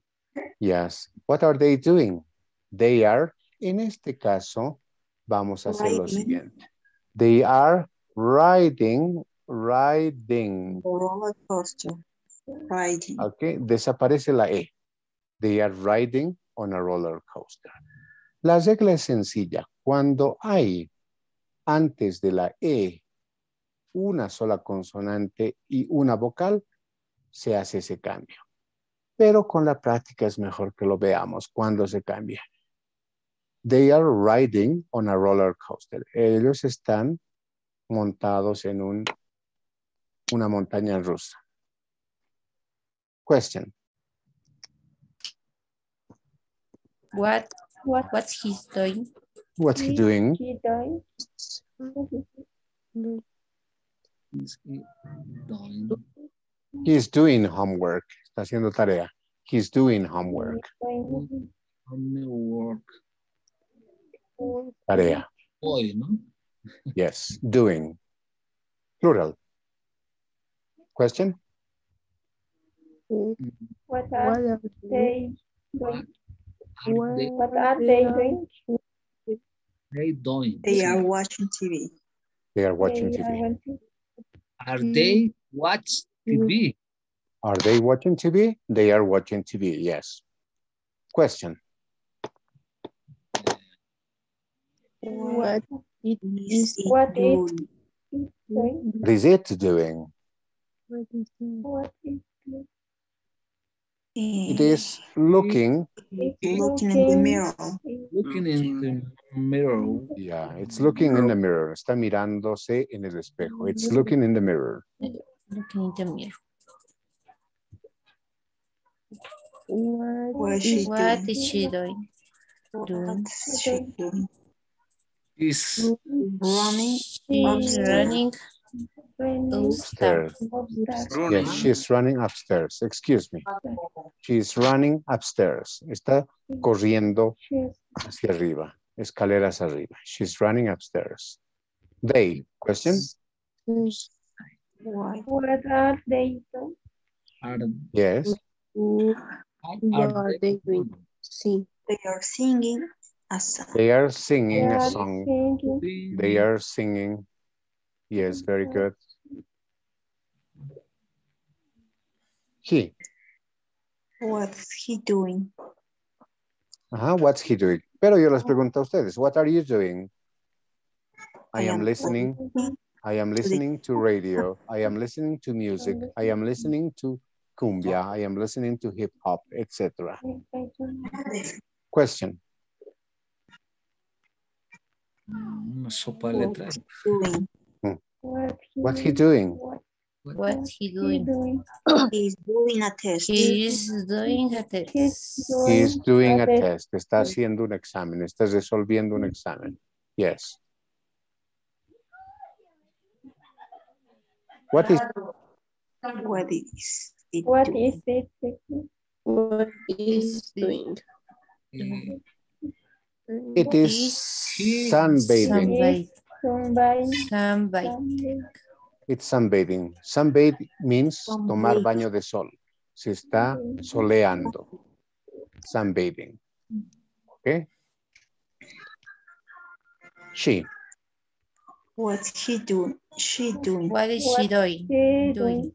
Yes. What are they doing? They are, en este caso, vamos a hacer lo siguiente. They are riding, riding. Roller coaster. Riding. Ok, desaparece la E. They are riding on a roller coaster. La regla es sencilla. Cuando hay antes de la E una sola consonante y una vocal, se hace ese cambio. Pero con la práctica es mejor que lo veamos cuando se cambia. They are riding on a roller coaster. Ellos están montados en un, una montaña rusa. Question. What What what's he doing? What's he doing? he doing? He's doing homework. Está haciendo tarea. He's doing homework. Homework. Tarea. Hoy, ¿no? Yes, doing. Plural. Question? What What are are they doing? They, What are they doing? they doing? They are watching TV. They are watching They TV. watching- Are they mm. watch mm. TV? Are they watching TV? They are watching TV, yes. Question. What it Is is it What is- doing? doing? What is it doing? What is it? What is It is looking, looking in the mirror. Looking in the mirror. yeah, it's looking in the mirror. Está mirándose en el espejo. It's looking in the mirror. Looking in the mirror. What What is is she What doing? is she doing? Doing. What's she doing? Is Running She's running running Upstairs. upstairs? Yes, she's running upstairs. Excuse me. She's running upstairs. Está corriendo She's hacia arriba. Escaleras arriba. She's running upstairs. They, question? What are they doing? are, Yes. what what are they doing? See, They are singing a song. They are singing They a song. singing. They are singing. Yes, very good. He. What's he doing? Ajá, what's he doing? Pero yo les oh. pregunto a ustedes, what are you doing? I am listening. I am listening to radio. I am listening to music. I am listening to cumbia. I am listening to hip hop, etc. Question. una sopa de letras. Doing. What's he doing? Hmm. What What's he he doing? doing? He's doing a test. He's doing a test. He is doing a test. Está haciendo un examen. Está resolviendo un examen. Yes. What is What is it What doing? is it? what is doing? It is He- sunbathing. Sunbathe. It's sunbathing. Sunbathe means tomar baño de sol. Se está soleando. Sunbathing. Okay. She. What's he doing? She doing? What is she doing? She Doing.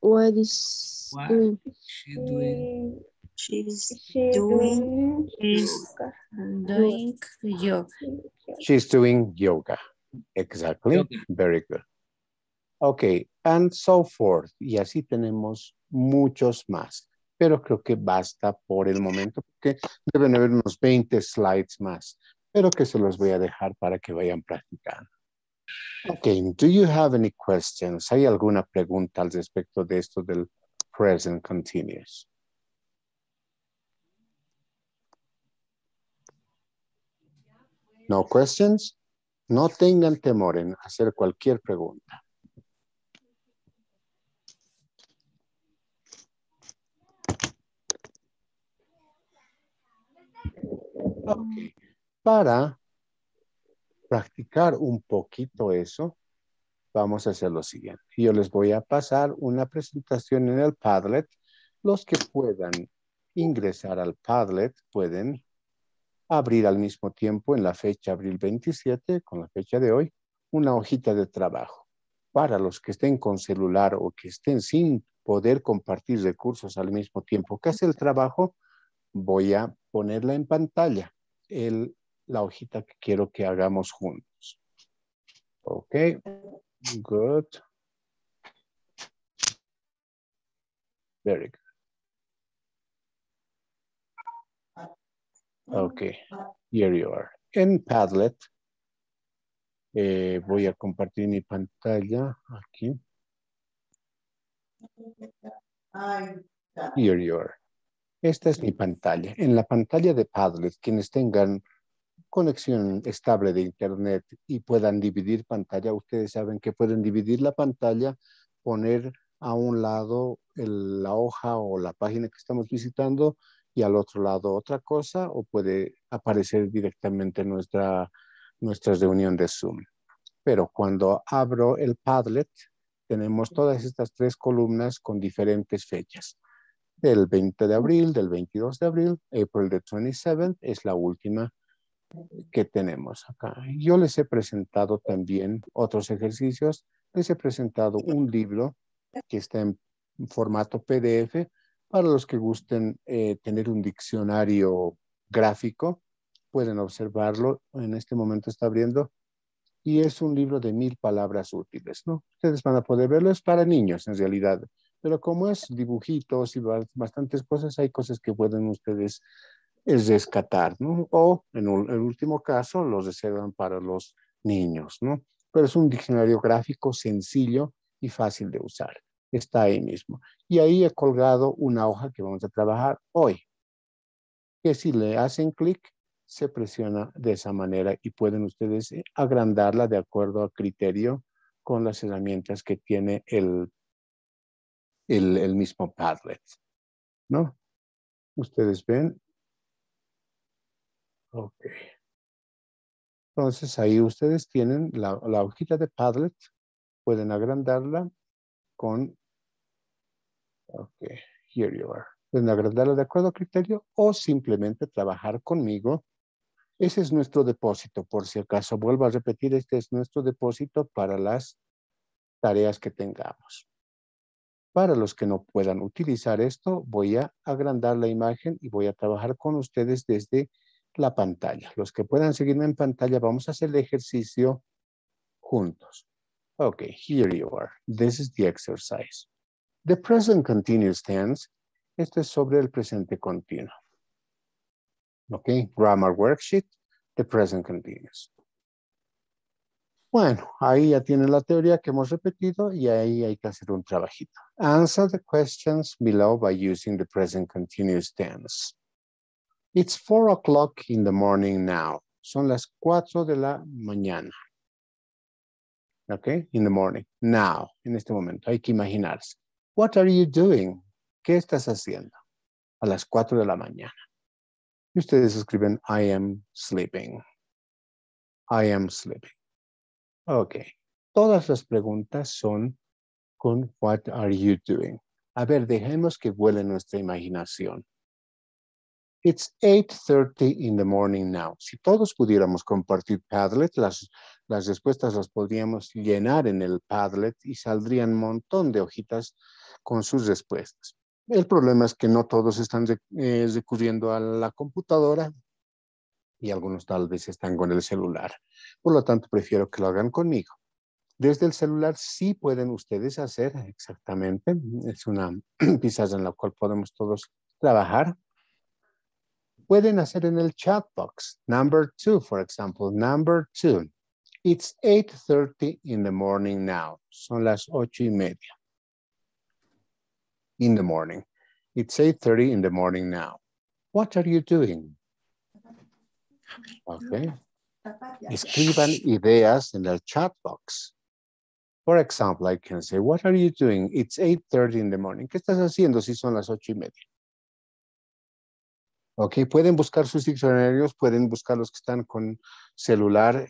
What is What? doing? she doing? She's She Doing. doing. She's doing yoga. She's doing yoga. Exactly. Yoga. Very good. Okay, and so forth. Y así tenemos muchos más. Pero creo que basta por el momento porque deben haber unos 20 slides más. Pero que se los voy a dejar para que vayan practicando. Okay, do you have any questions? ¿Hay alguna pregunta al respecto de esto del present continuous? No questions? No tengan temor en hacer cualquier pregunta. Ok. Para practicar un poquito eso, vamos a hacer lo siguiente. Yo les voy a pasar una presentación en el Padlet. Los que puedan ingresar al Padlet pueden abrir al mismo tiempo en la fecha abril 27, con la fecha de hoy, una hojita de trabajo. Para los que estén con celular o que estén sin poder compartir recursos al mismo tiempo que hace el trabajo, voy a ponerla en pantalla, el, la hojita que quiero que hagamos juntos. Ok. Good. Very good. Okay, here you are. En Padlet, eh, voy a compartir mi pantalla aquí. Here you are. Esta es mi pantalla. En la pantalla de Padlet, quienes tengan conexión estable de internet y puedan dividir pantalla, ustedes saben que pueden dividir la pantalla, poner a un lado la hoja o la página que estamos visitando y al otro lado otra cosa o puede aparecer directamente nuestra, nuestra reunión de Zoom. Pero cuando abro el Padlet, tenemos todas estas tres columnas con diferentes fechas. Del 20 de abril, del 22 de abril, April the 27th es la última que tenemos acá. Yo les he presentado también otros ejercicios. Les he presentado un libro que está en formato PDF para los que gusten eh, tener un diccionario gráfico. Pueden observarlo. En este momento está abriendo. Y es un libro de mil palabras útiles, ¿no? Ustedes van a poder verlo. Es para niños, en realidad. Pero como es dibujitos y ba- bastantes cosas, hay cosas que pueden ustedes es rescatar, ¿no? O en el último caso los reservan para los niños, ¿no? Pero es un diccionario gráfico sencillo y fácil de usar. Está ahí mismo. Y ahí he colgado una hoja que vamos a trabajar hoy. Que si le hacen clic, se presiona de esa manera y pueden ustedes eh, agrandarla de acuerdo a criterio con las herramientas que tiene el, el, el mismo Padlet, ¿no? Ustedes ven, Ok. Entonces ahí ustedes tienen la, la hojita de Padlet, pueden agrandarla con, ok, here you are. Pueden agrandarla de acuerdo a criterio o simplemente trabajar conmigo. Ese es nuestro depósito, por si acaso. Vuelvo a repetir, este es nuestro depósito para las tareas que tengamos. Para los que no puedan utilizar esto, voy a agrandar la imagen y voy a trabajar con ustedes desde la pantalla. Los que puedan seguirme en pantalla, vamos a hacer el ejercicio juntos. Okay, here you are. This is the exercise. The present continuous tense. Esto es sobre el presente continuo. Okay, grammar worksheet, the present continuous. Bueno, ahí ya tienen la teoría que hemos repetido y ahí hay que hacer un trabajito. Answer the questions below by using the present continuous tense. It's four o'clock in the morning now. Son las cuatro de la mañana. Okay, in the morning. Now, en este momento. Hay que imaginarse. What are you doing? ¿Qué estás haciendo? A las cuatro de la mañana. Y ustedes escriben, I am sleeping. I am sleeping. Ok. Todas las preguntas son con what are you doing? A ver, dejemos que vuele nuestra imaginación. It's 8.30 in the morning now. Si todos pudiéramos compartir Padlet, las, las respuestas las podríamos llenar en el Padlet y saldrían un montón de hojitas con sus respuestas. El problema es que no todos están eh, recurriendo a la computadora y algunos tal vez están con el celular. Por lo tanto, prefiero que lo hagan conmigo. Desde el celular sí pueden ustedes hacer exactamente. Es una pizarra en la cual podemos todos trabajar. Pueden hacer en el chat box. Number two, for example. Number two. It's 8.30 in the morning now. Son las ocho y media. In the morning. It's 8.30 in the morning now. What are you doing? Okay. Escriban ideas en el chat box. For example, I can say, what are you doing? It's 8.30 in the morning. ¿Qué estás haciendo si son las ocho y media? Ok, pueden buscar sus diccionarios, pueden buscar los que están con celular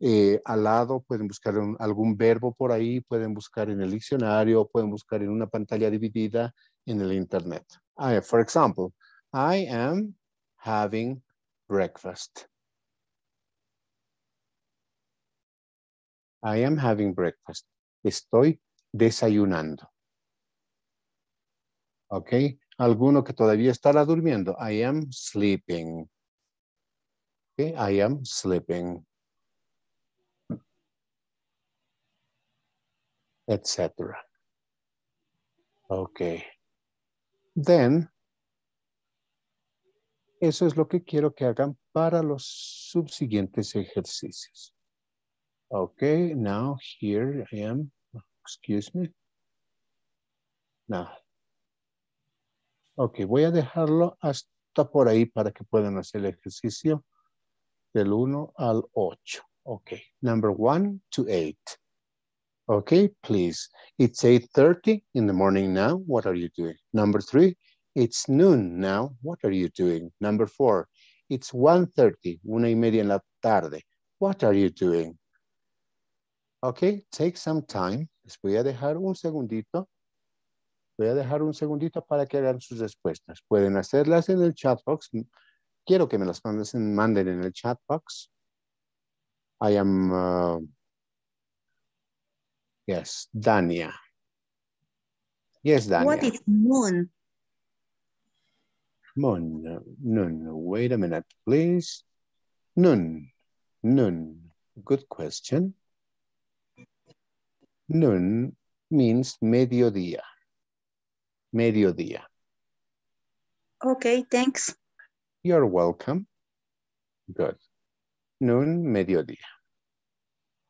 eh, al lado, pueden buscar un- algún verbo por ahí, pueden buscar en el diccionario, pueden buscar en una pantalla dividida en el internet. I, for example, I am having breakfast. I am having breakfast. Estoy desayunando. ¿Ok? Alguno que todavía estará durmiendo. I am sleeping. ¿Ok? I am sleeping. etc. Okay. Then, eso es lo que quiero que hagan para los subsiguientes ejercicios. Okay, now here I am. Excuse me. Now. Ok, voy a dejarlo hasta por ahí para que puedan hacer el ejercicio del 1 al 8. Ok, number 1 to 8. Okay, please. It's 8.30 in the morning now. What are you doing? Number 3, it's noon now. What are you doing? Number 4, it's 1.30, una y media en la tarde. What are you doing? Okay, take some time. Les voy a dejar un segundito. Voy a dejar un segundito para que hagan sus respuestas. Pueden hacerlas en el chat box. Quiero que me las manden, manden en el chat box. I am, uh, yes, Dania. Yes, Dania. What is moon? Moon, noon. Wait a minute, please. Noon, noon. Good question. Noon means mediodía. Mediodía. Okay, thanks. You're welcome. Good. Noon, mediodía.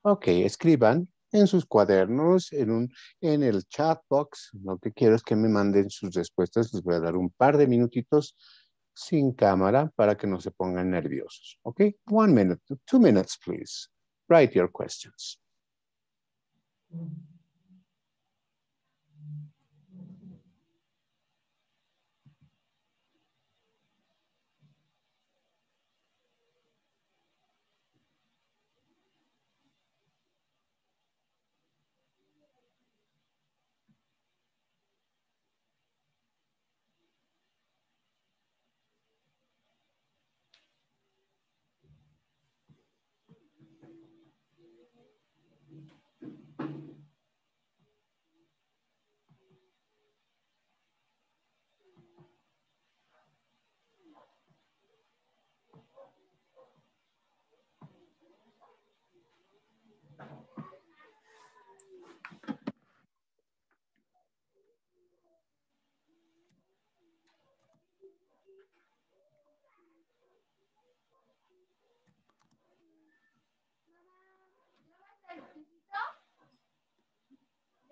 Ok, escriban en sus cuadernos, en, un, en el chat box. Lo que quiero es que me manden sus respuestas. Les voy a dar un par de minutitos sin cámara para que no se pongan nerviosos. Ok, one minute, two minutes, please. Write your questions.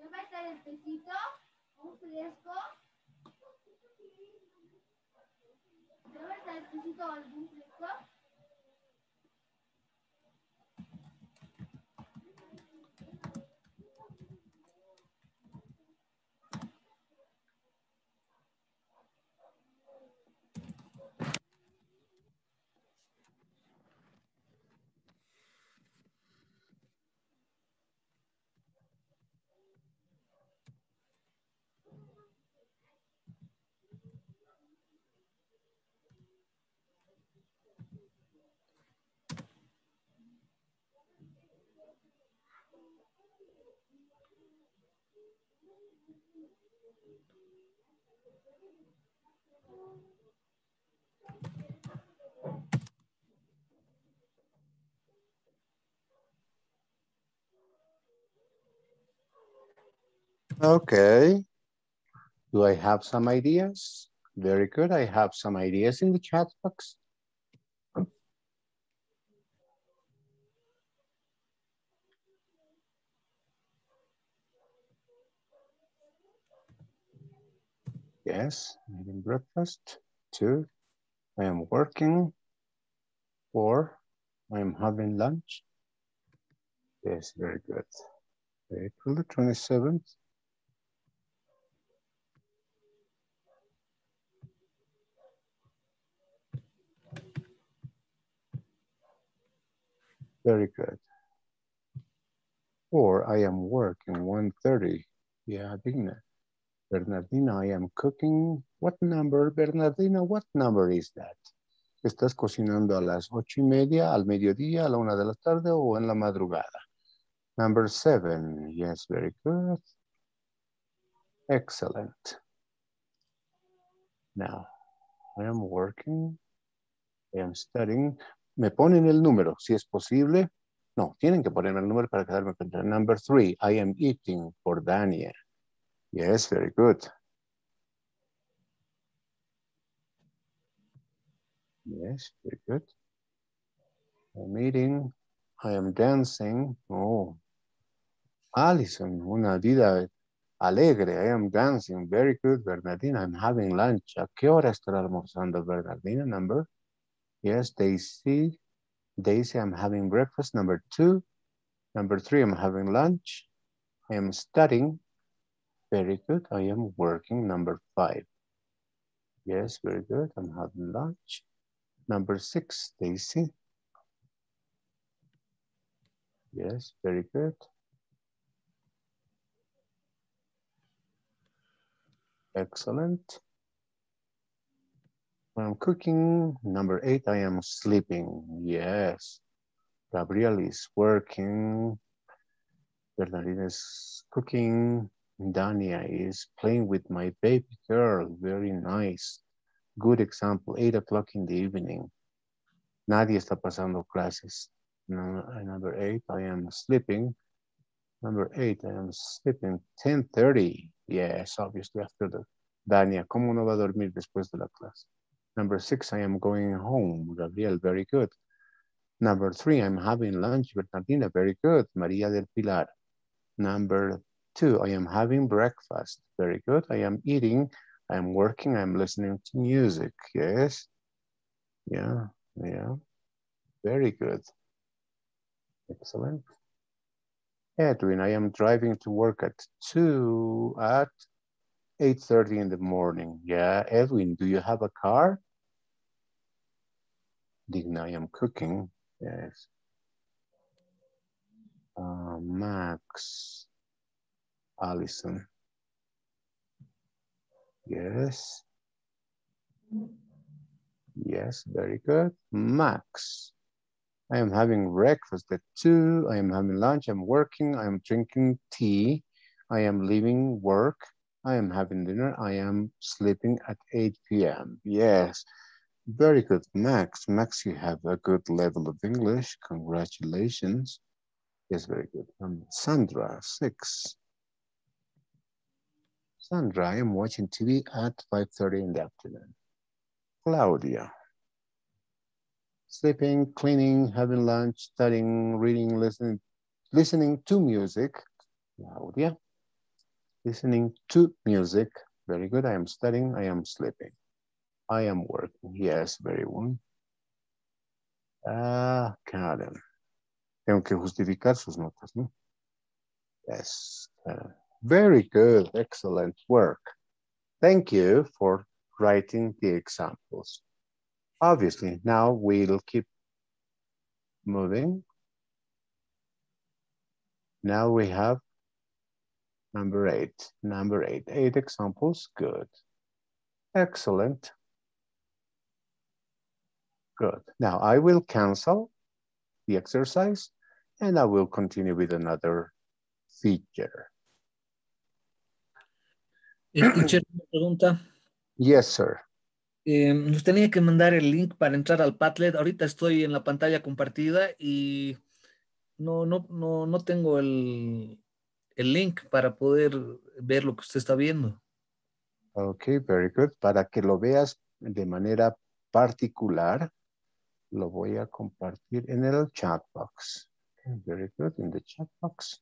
¿Ya va a estar el tecito? ¿Un fresco? ¿Ya va a estar el tecito o algún fresco? Okay. Do I have some ideas? Very good. I have some ideas in the chat box. Yes, eating breakfast. Two, I am working. Four, I am having lunch. Yes, very good. April the 27th. Very good. Or I am working 1.30. Yeah, Digna. Bernardina, I am cooking. What number, Bernardina? What number is that? ¿Estás cocinando a las ocho y media, al mediodía, a la una de la tarde o en la madrugada? Number seven. Yes, very good. Excellent. Now, I am working. I am studying. Me ponen el número, si es posible. No, tienen que ponerme el número para quedarme con el number three. I am eating for Dania. Yes, very good. Yes, very good. I'm eating. I am dancing. Oh, Alison, una vida alegre. I am dancing. Very good, Bernardina. I'm having lunch. ¿A qué hora estará almorzando Bernardina? Number. Yes, Daisy. Daisy, I'm having breakfast. Number two. Number three, I'm having lunch. I am studying. Very good. I am working. Number five. Yes, very good. I'm having lunch. Number six, Daisy. Yes, very good. Excellent. When I'm cooking, number eight, I am sleeping. Yes. Gabriel is working. Bernardina is cooking. Dania is playing with my baby girl. Very nice. Good example, eight o'clock in the evening. Nadie está pasando clases. Number eight, I am sleeping. Number eight, I am sleeping 10.30. Yes, obviously after the Dania, ¿cómo no va a dormir después de la clase? Number six, I am going home. Gabriel, very good. Number three, I'm having lunch. Bernardina, very good. Maria del Pilar. Number two, I am having breakfast. Very good. I am eating. I am working. I'm listening to music. Yes. Yeah, yeah. Very good. Excellent. Edwin, I am driving to work at two at 8.30 in the morning. Yeah, Edwin, do you have a car? Digna, I am cooking. Yes. Uh, Max. Allison. Yes. Yes, very good. Max. I am having breakfast at two. I am having lunch. I'm working. I am drinking tea. I am leaving work. I am having dinner. I am sleeping at 8 p.m. Yes, very good, Max. Max, you have a good level of English. Congratulations. Yes, very good. Um, Sandra, six. Sandra, I am watching TV at 5.30 in the afternoon. Claudia. Sleeping, cleaning, having lunch, studying, reading, listening, listening to music. Claudia. Listening to music. Very good. I am studying. I am sleeping. I am working. Yes, very well. Ah, Karen. Tengo que justificar sus notas, ¿no? Yes. Karen. Very good. Excellent work. Thank you for writing the examples. Obviously, now we'll keep moving. Now we have number eight. Number eight. Eight examples. Good. Excellent. Good. Now I will cancel the exercise and I will continue with another feature. Eh, teacher, una pregunta. Yes, sir. Eh, nos tenía que mandar el link para entrar al Padlet. Ahorita estoy en la pantalla compartida y no, no, no, no tengo el, el link para poder ver lo que usted está viendo. Okay, very good. Para que lo veas de manera particular, lo voy a compartir en el chat box. Okay, very good. In the chat box.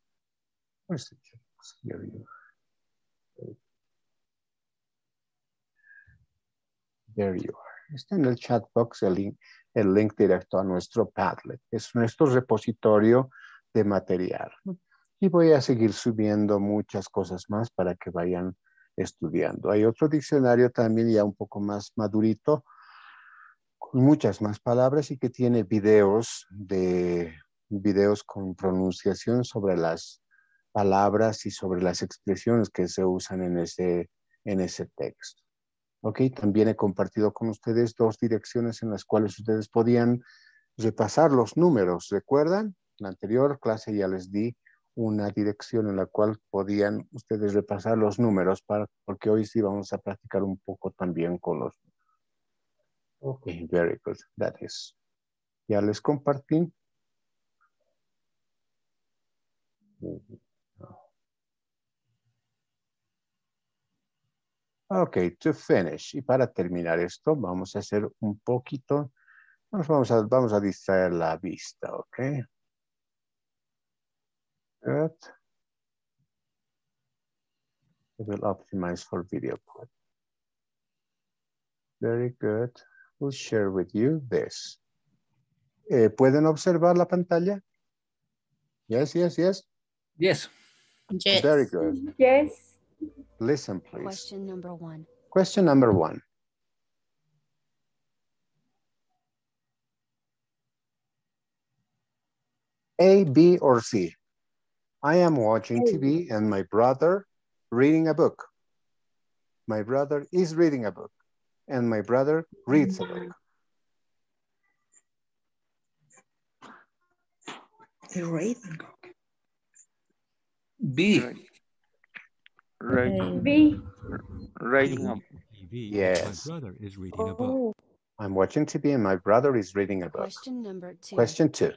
Where's the chat box? Here you are. There you are. Está en el chat box el link, el link directo a nuestro Padlet. Es nuestro repositorio de material. Y voy a seguir subiendo muchas cosas más para que vayan estudiando. Hay otro diccionario también ya un poco más madurito, con muchas más palabras y que tiene videos de videos con pronunciación sobre las palabras y sobre las expresiones que se usan en ese, en ese texto. Ok, también he compartido con ustedes dos direcciones en las cuales ustedes podían repasar los números. ¿Recuerdan? En la anterior clase ya les di una dirección en la cual podían ustedes repasar los números, para, porque hoy sí vamos a practicar un poco también con los Ok, very good. That is. Ya les compartí Ok, to finish. Y para terminar esto, vamos a hacer un poquito, nos vamos a, vamos a distraer la vista, ok. Good. We will optimize for video clip. Very good. We'll share with you this. Eh, ¿Pueden observar la pantalla? Yes, yes, yes. Yes. Yes. Very good. Yes. Listen, please. Question number one. Question number one. A, B, or C? I am watching TV and my brother reading a book. My brother is reading a book and my brother reads a book. Reading. B. Writing. B. Writing up. Yes. My brother is reading a book. Oh. I'm watching TV and my brother is reading a book. Question number two. Question two.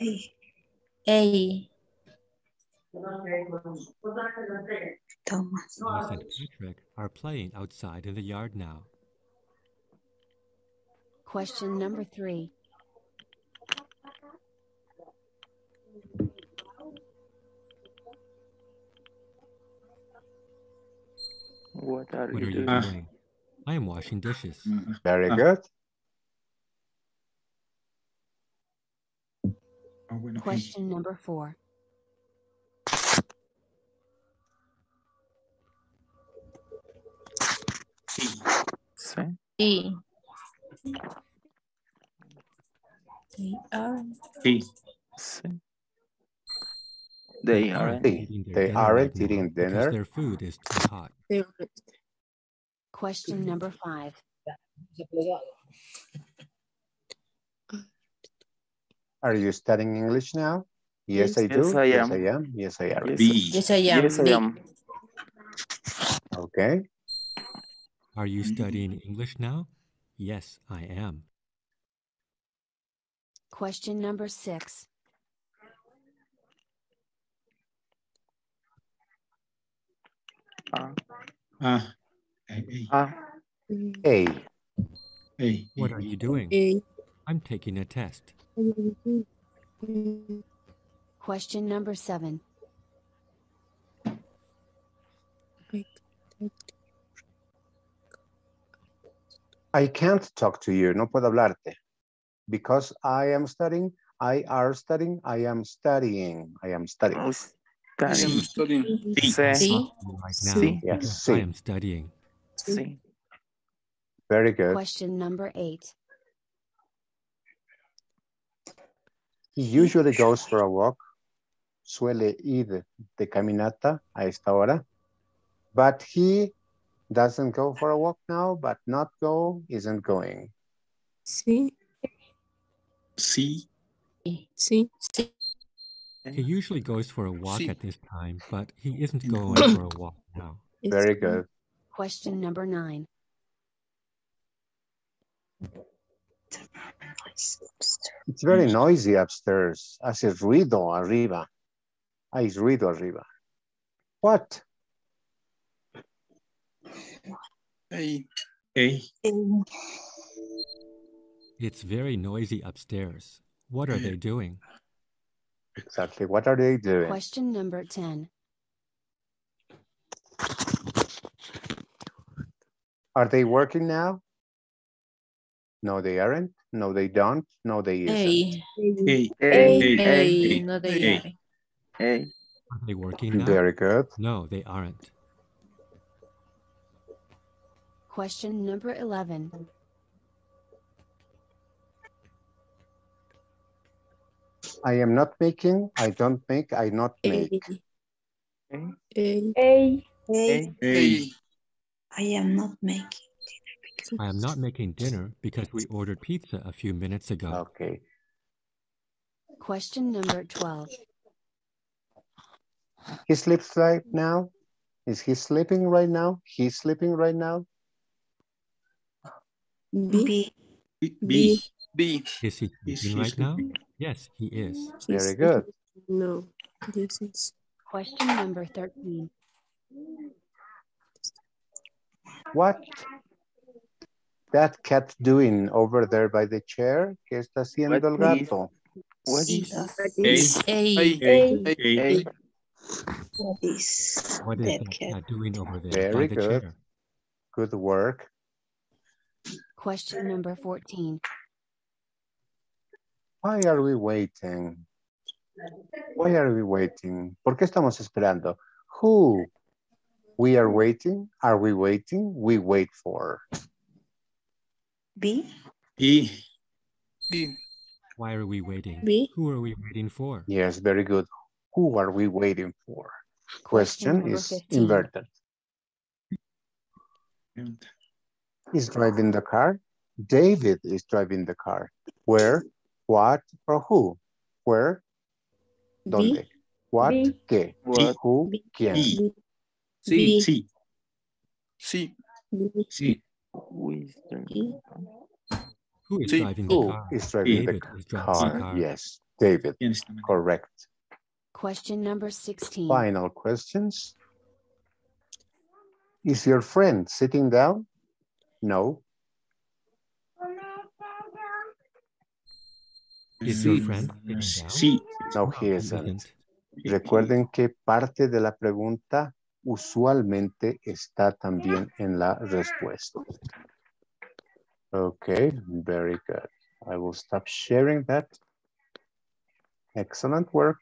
A. A. Thomas. Thomas and Patrick are playing outside in the yard now. Question number three. What are What you are you doing? Doing? I am washing dishes. Very Ah. good. Bueno, sí. Question number four. Sí. D. They are. Sí. Sí. They aren't. Eating their They dinner aren't right now eating because dinner. their food is too hot. Question number five. Are you studying English now? Yes, I do. Yes, I Yes, am. I am. Yes, I am. Yes, B. Yes, I am. Yes, I B. am. Okay. Are you studying English now? Yes, I am. Question number six. Ah. Ah. A. A. Ah. A. A. What are you doing? A. I'm taking a test. Question number seven. I can't talk to you. No puedo hablarte. Because I am studying, I are studying, I am studying, I am studying. I am studying. Sí. C. Right Sí. Yes, sí. I am studying. Sí. Very good. Question number eight. He usually goes for a walk. Suele ir de caminata a esta hora. But he doesn't go for a walk now, but not go isn't going. Sí. Sí. Sí. He usually goes for a walk Sí. at this time, but he isn't going for a walk now. Very good. Question number nine. It's very noisy upstairs. Hace ruido arriba. Hay ruido arriba. What? A. A. It's very noisy upstairs. What are they doing? Exactly. What are they doing? Question number 10. Are they working now? No, they aren't. No, they don't. No, they isn't. A. A. A. A. A. No, A. they are. A. Are they working now? Very good. No, they aren't. Question number 11. I am not making. I don't make. I not make. A. A. A. A. I am not making. I am not making dinner because we ordered pizza a few minutes ago. Okay. Question number 12. He sleeps right now. Is he sleeping right now? He's sleeping right now? B. B. B. B. Is he Is sleeping he right now? Yes, he is. Very good. No, this is Question number 13. What that cat doing over there by the chair? ¿Qué está haciendo el What is- gato? What C. is is A. A. A. A. A. What is What is that that cat? cat doing over there Very by the good. chair? Good work. Question number 14. Why are we waiting? Why are we waiting? ¿Por qué estamos esperando? Who? We are waiting. Are we waiting? We wait for. B. E. B. Why are we waiting? B. Who are we waiting for? Yes, very good. Who are we waiting for? Question number is 15. inverted. Is driving the car? David is driving the car. Where? What or who? Where? ¿Dónde? What? B. ¿Qué? What? Who? B. ¿Quién? Sí, C. C. B. sí. wisdom? E. Who is driving the car? is driving the David is car? car. Yes, David. Correct. Question number 16. Final questions. Is your friend sitting down? No. Is Sí. your friend? C. No, he isn't. Recuerden que parte de la pregunta usualmente está también en la respuesta. Okay, very good. I will stop sharing that. Excellent work.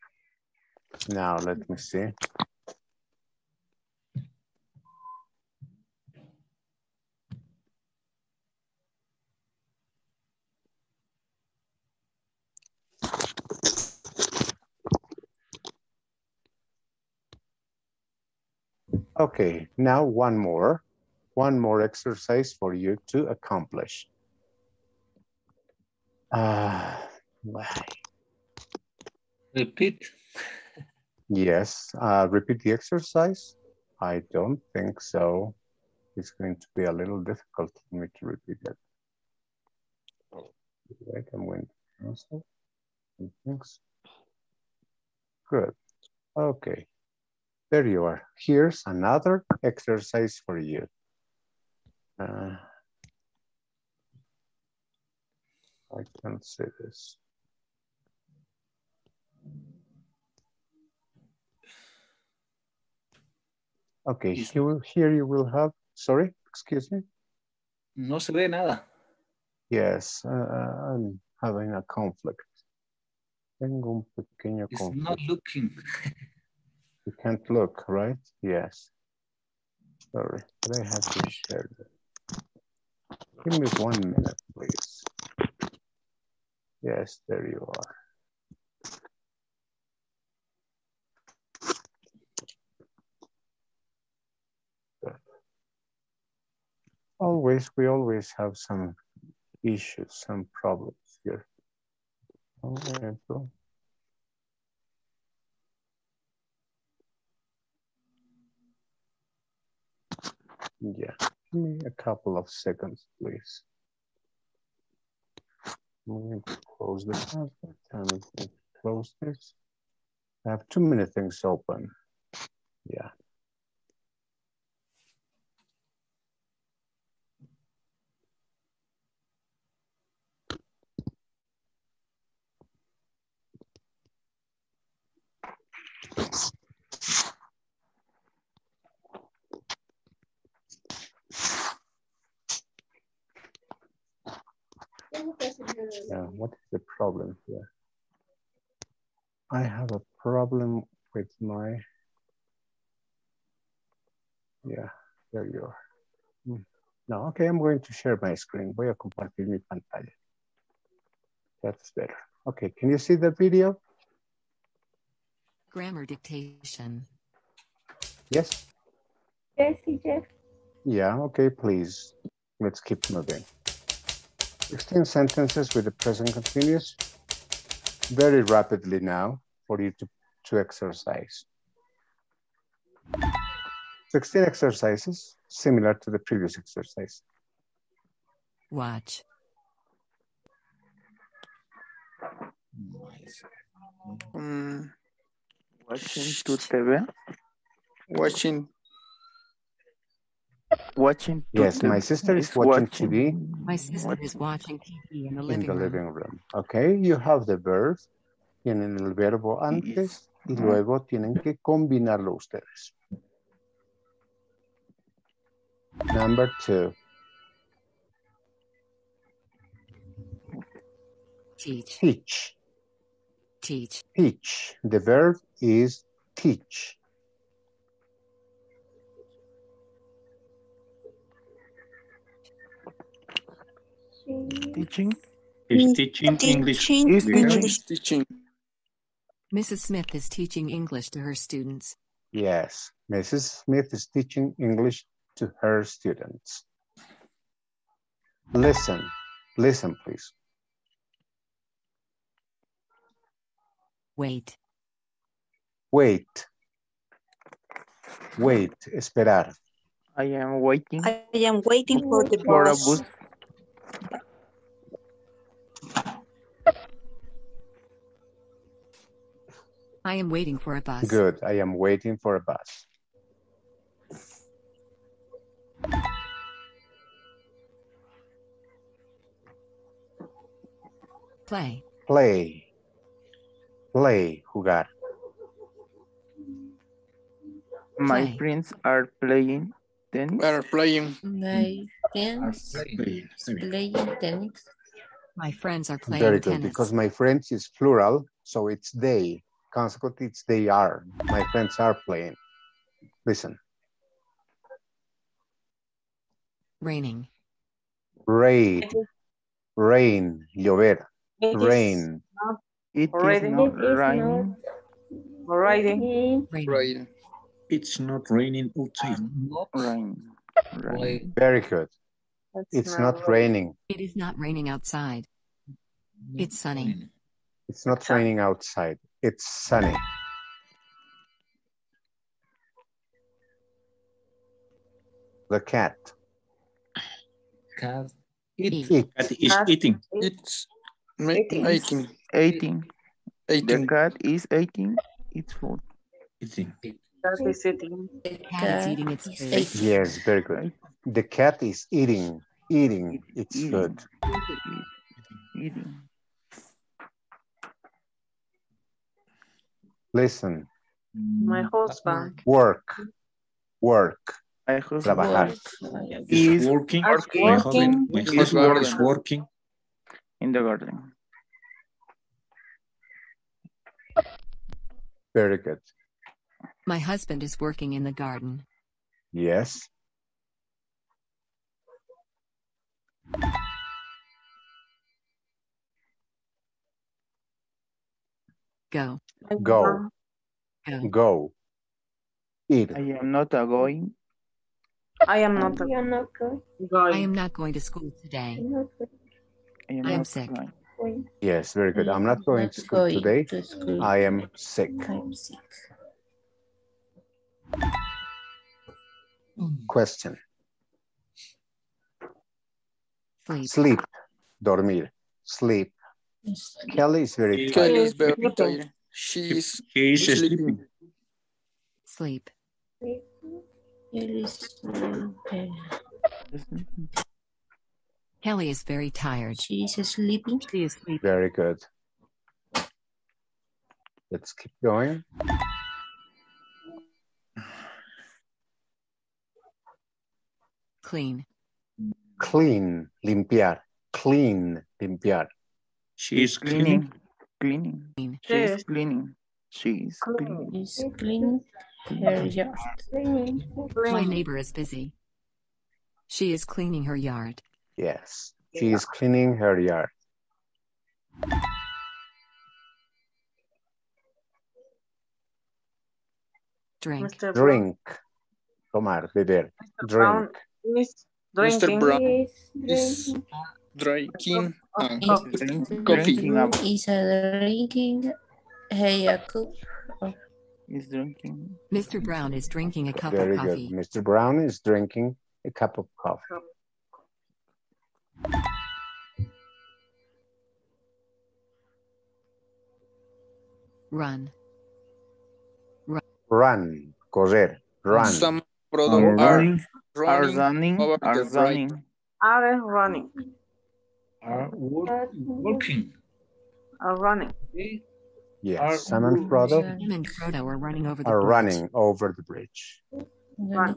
Now let me see. Okay, now one more, one more exercise for you to accomplish. Ah, Repeat. yes, uh, repeat the exercise. I don't think so. It's going to be a little difficult for me to repeat it. Wait, I'm going to cancel. Thanks. Good. Okay. There you are. Here's another exercise for you. Uh, I can't see this. Okay, here, will- here you will have, sorry, excuse me. No se ve nada. Yes, uh, I'm having a conflict. Tengo un pequeño It's conflict. not looking. You can't look, right? Yes. Sorry, I have to share that. Give me one minute, please. Yes, there you are. Always, we always have some issues, some problems here. Oh, Momento. Yeah, give me a couple of seconds, please. I'm going to close the tab. I'm close this. I have too many things open. Yeah. Yeah, what is the problem here? I have a problem with my, yeah, there you are. Hmm. No, okay, I'm going to share my screen. Voy a compartir mi pantalla. That's better. Okay, can you see the video? Grammar dictation. Yes? Yes, teacher. Yeah, okay, please. Let's keep moving. 16 sentences with the present continuous. Very rapidly now for you to, to exercise. 16 exercises, similar to the previous exercise. Watch. Mm, Watching to TV. watching. Watching to Yes, my sister is Is watching watching. TV My sister is watching TV in the living in living the room. living room. Okay, you have the verb, tienen el verbo antes y mm-hmm. luego tienen que combinarlo ustedes. Number two, Teach. teach. Teach. Teach. The verb is teach. Teaching. Mm. Is teaching English Teaching Is clear? Teaching. Mrs. Smith is teaching English to her students. Yes, Mrs. Smith is teaching English to her students. Listen, listen, please. Wait. Wait. Wait, esperar. I am waiting I am waiting for the for a bus. I am waiting for a bus. Good, I am waiting for a bus. Play. Play. Play, jugar. My Play. friends are playing tennis. We are playing. My friends Playing, playing tennis. My friends are playing Very good, tennis. because my friends is plural, so it's they. Consequently, it's they are. My friends are playing. Listen, Raining. rain, rain, llover, rain. It is Already. not It is raining. already. Rain. It's not raining outside. Not Rain. Rain. Very good. That's It's not raining. It is not raining outside. It's sunny. It's not raining outside. It's sunny. The cat. Cat. Eat. Eat. Cat is eating. It's ma- Eating. eating. The cat is 18. It's food. Eating. That is sitting. The cat is eating its is food. eating. Yes, very good. The cat is eating, eating its Eating. food. Eating. Listen, My mm, husband. work, work, My husband trabajar. Is is working. are My husband, my husband is working. in the garden. Very good. My husband is working in the garden. Yes, Go. go, Go. go. Eat, I am not a going. I am not You're not going. I am not going to school today. I'm not I am, I am sick. going. going. yes, very good. I'm not going Not to school going today. to school. I am sick. I'm sick. Question, Sleep. sleep, dormir, sleep. Yes. Kelly is very Kelly tired. is very Sleeping. tired. She is He is sleeping. sleeping. Sleep. It is, okay. Kelly is very tired. She's sleeping. She is sleeping. Very good. Let's keep going. Clean. Clean, limpiar. Clean, limpiar. She is cleaning. Cleaning. Clean. She is cleaning. She is Cleaning. cleaning. She's cleaning her yard. My neighbor is busy. She is cleaning her yard. Yes, she is cleaning her yard. Drink. Mr. Drink, tomar, beber. Drink. is Mr. drinking. Brown Is is drinking. drinking uh, Coffee. Drink, Coffee. Drinking Is drinking hey, a cup of is drinking. Mr. Brown is drinking a cup Very of good. coffee. Mr. Brown is drinking a cup of coffee. Run. Run, correr, run. Some Are product are running. Are running running. Are the right. running. Are running. Are walk- walking. Are running. Okay. Yes, Sam and Frodo Sam and Frodo are running over the are bridge. running over the bridge. Run.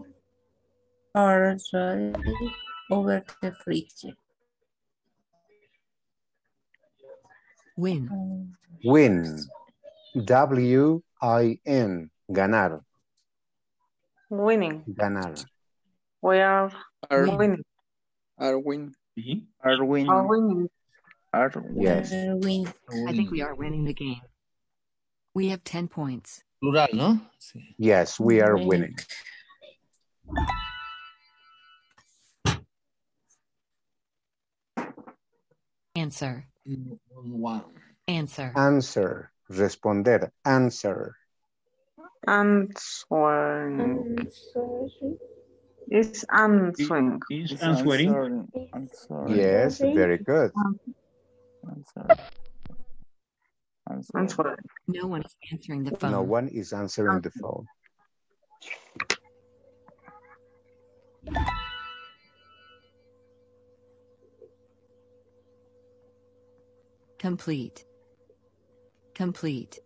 Are running over the bridge. Win. Win, W-I-N, ganar, Winning. ganar. We are Are winning. are win. Sí. Are winning. Are winning. Are Yes. Win. I think we are winning the game. We have 10 points. Plural, ¿no? Sí. Yes, we are Winning. winning. Answer. One. Answer. Answer, responder, answer. Answering. Is answering. Is is answering. answering. Answering. Yes, very good. Answer. Answer. Answering. No one is answering the phone. No one is answering the phone. Complete. Complete.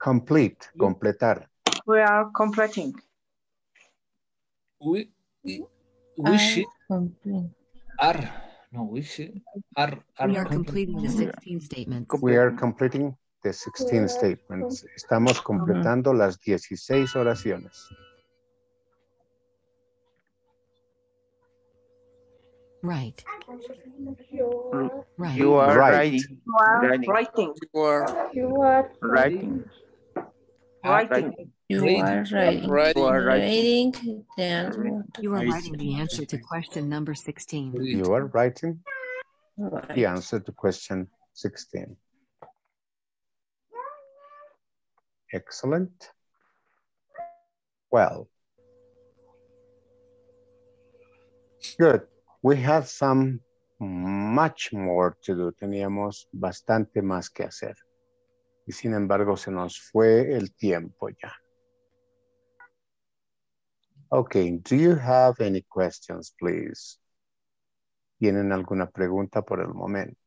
Complete, completar. We are completing. We, Complete. are. No, it are. are We are completing the 16 statements. We are completing the 16 statements. Estamos completando las 16 oraciones. Right. Right. You are Right. writing. You are Writing. writing. You are You are Writing. Writing. You Reading. are writing. writing. You are writing. Reading the answer. You are writing the answer to question number 16. You are writing the answer to question 16. Excellent. Well. Good. We have some much more to do. Teníamos bastante más que hacer. Y sin embargo, se nos fue el tiempo ya. Okay, do you have any questions, please? ¿Tienen alguna pregunta por el momento?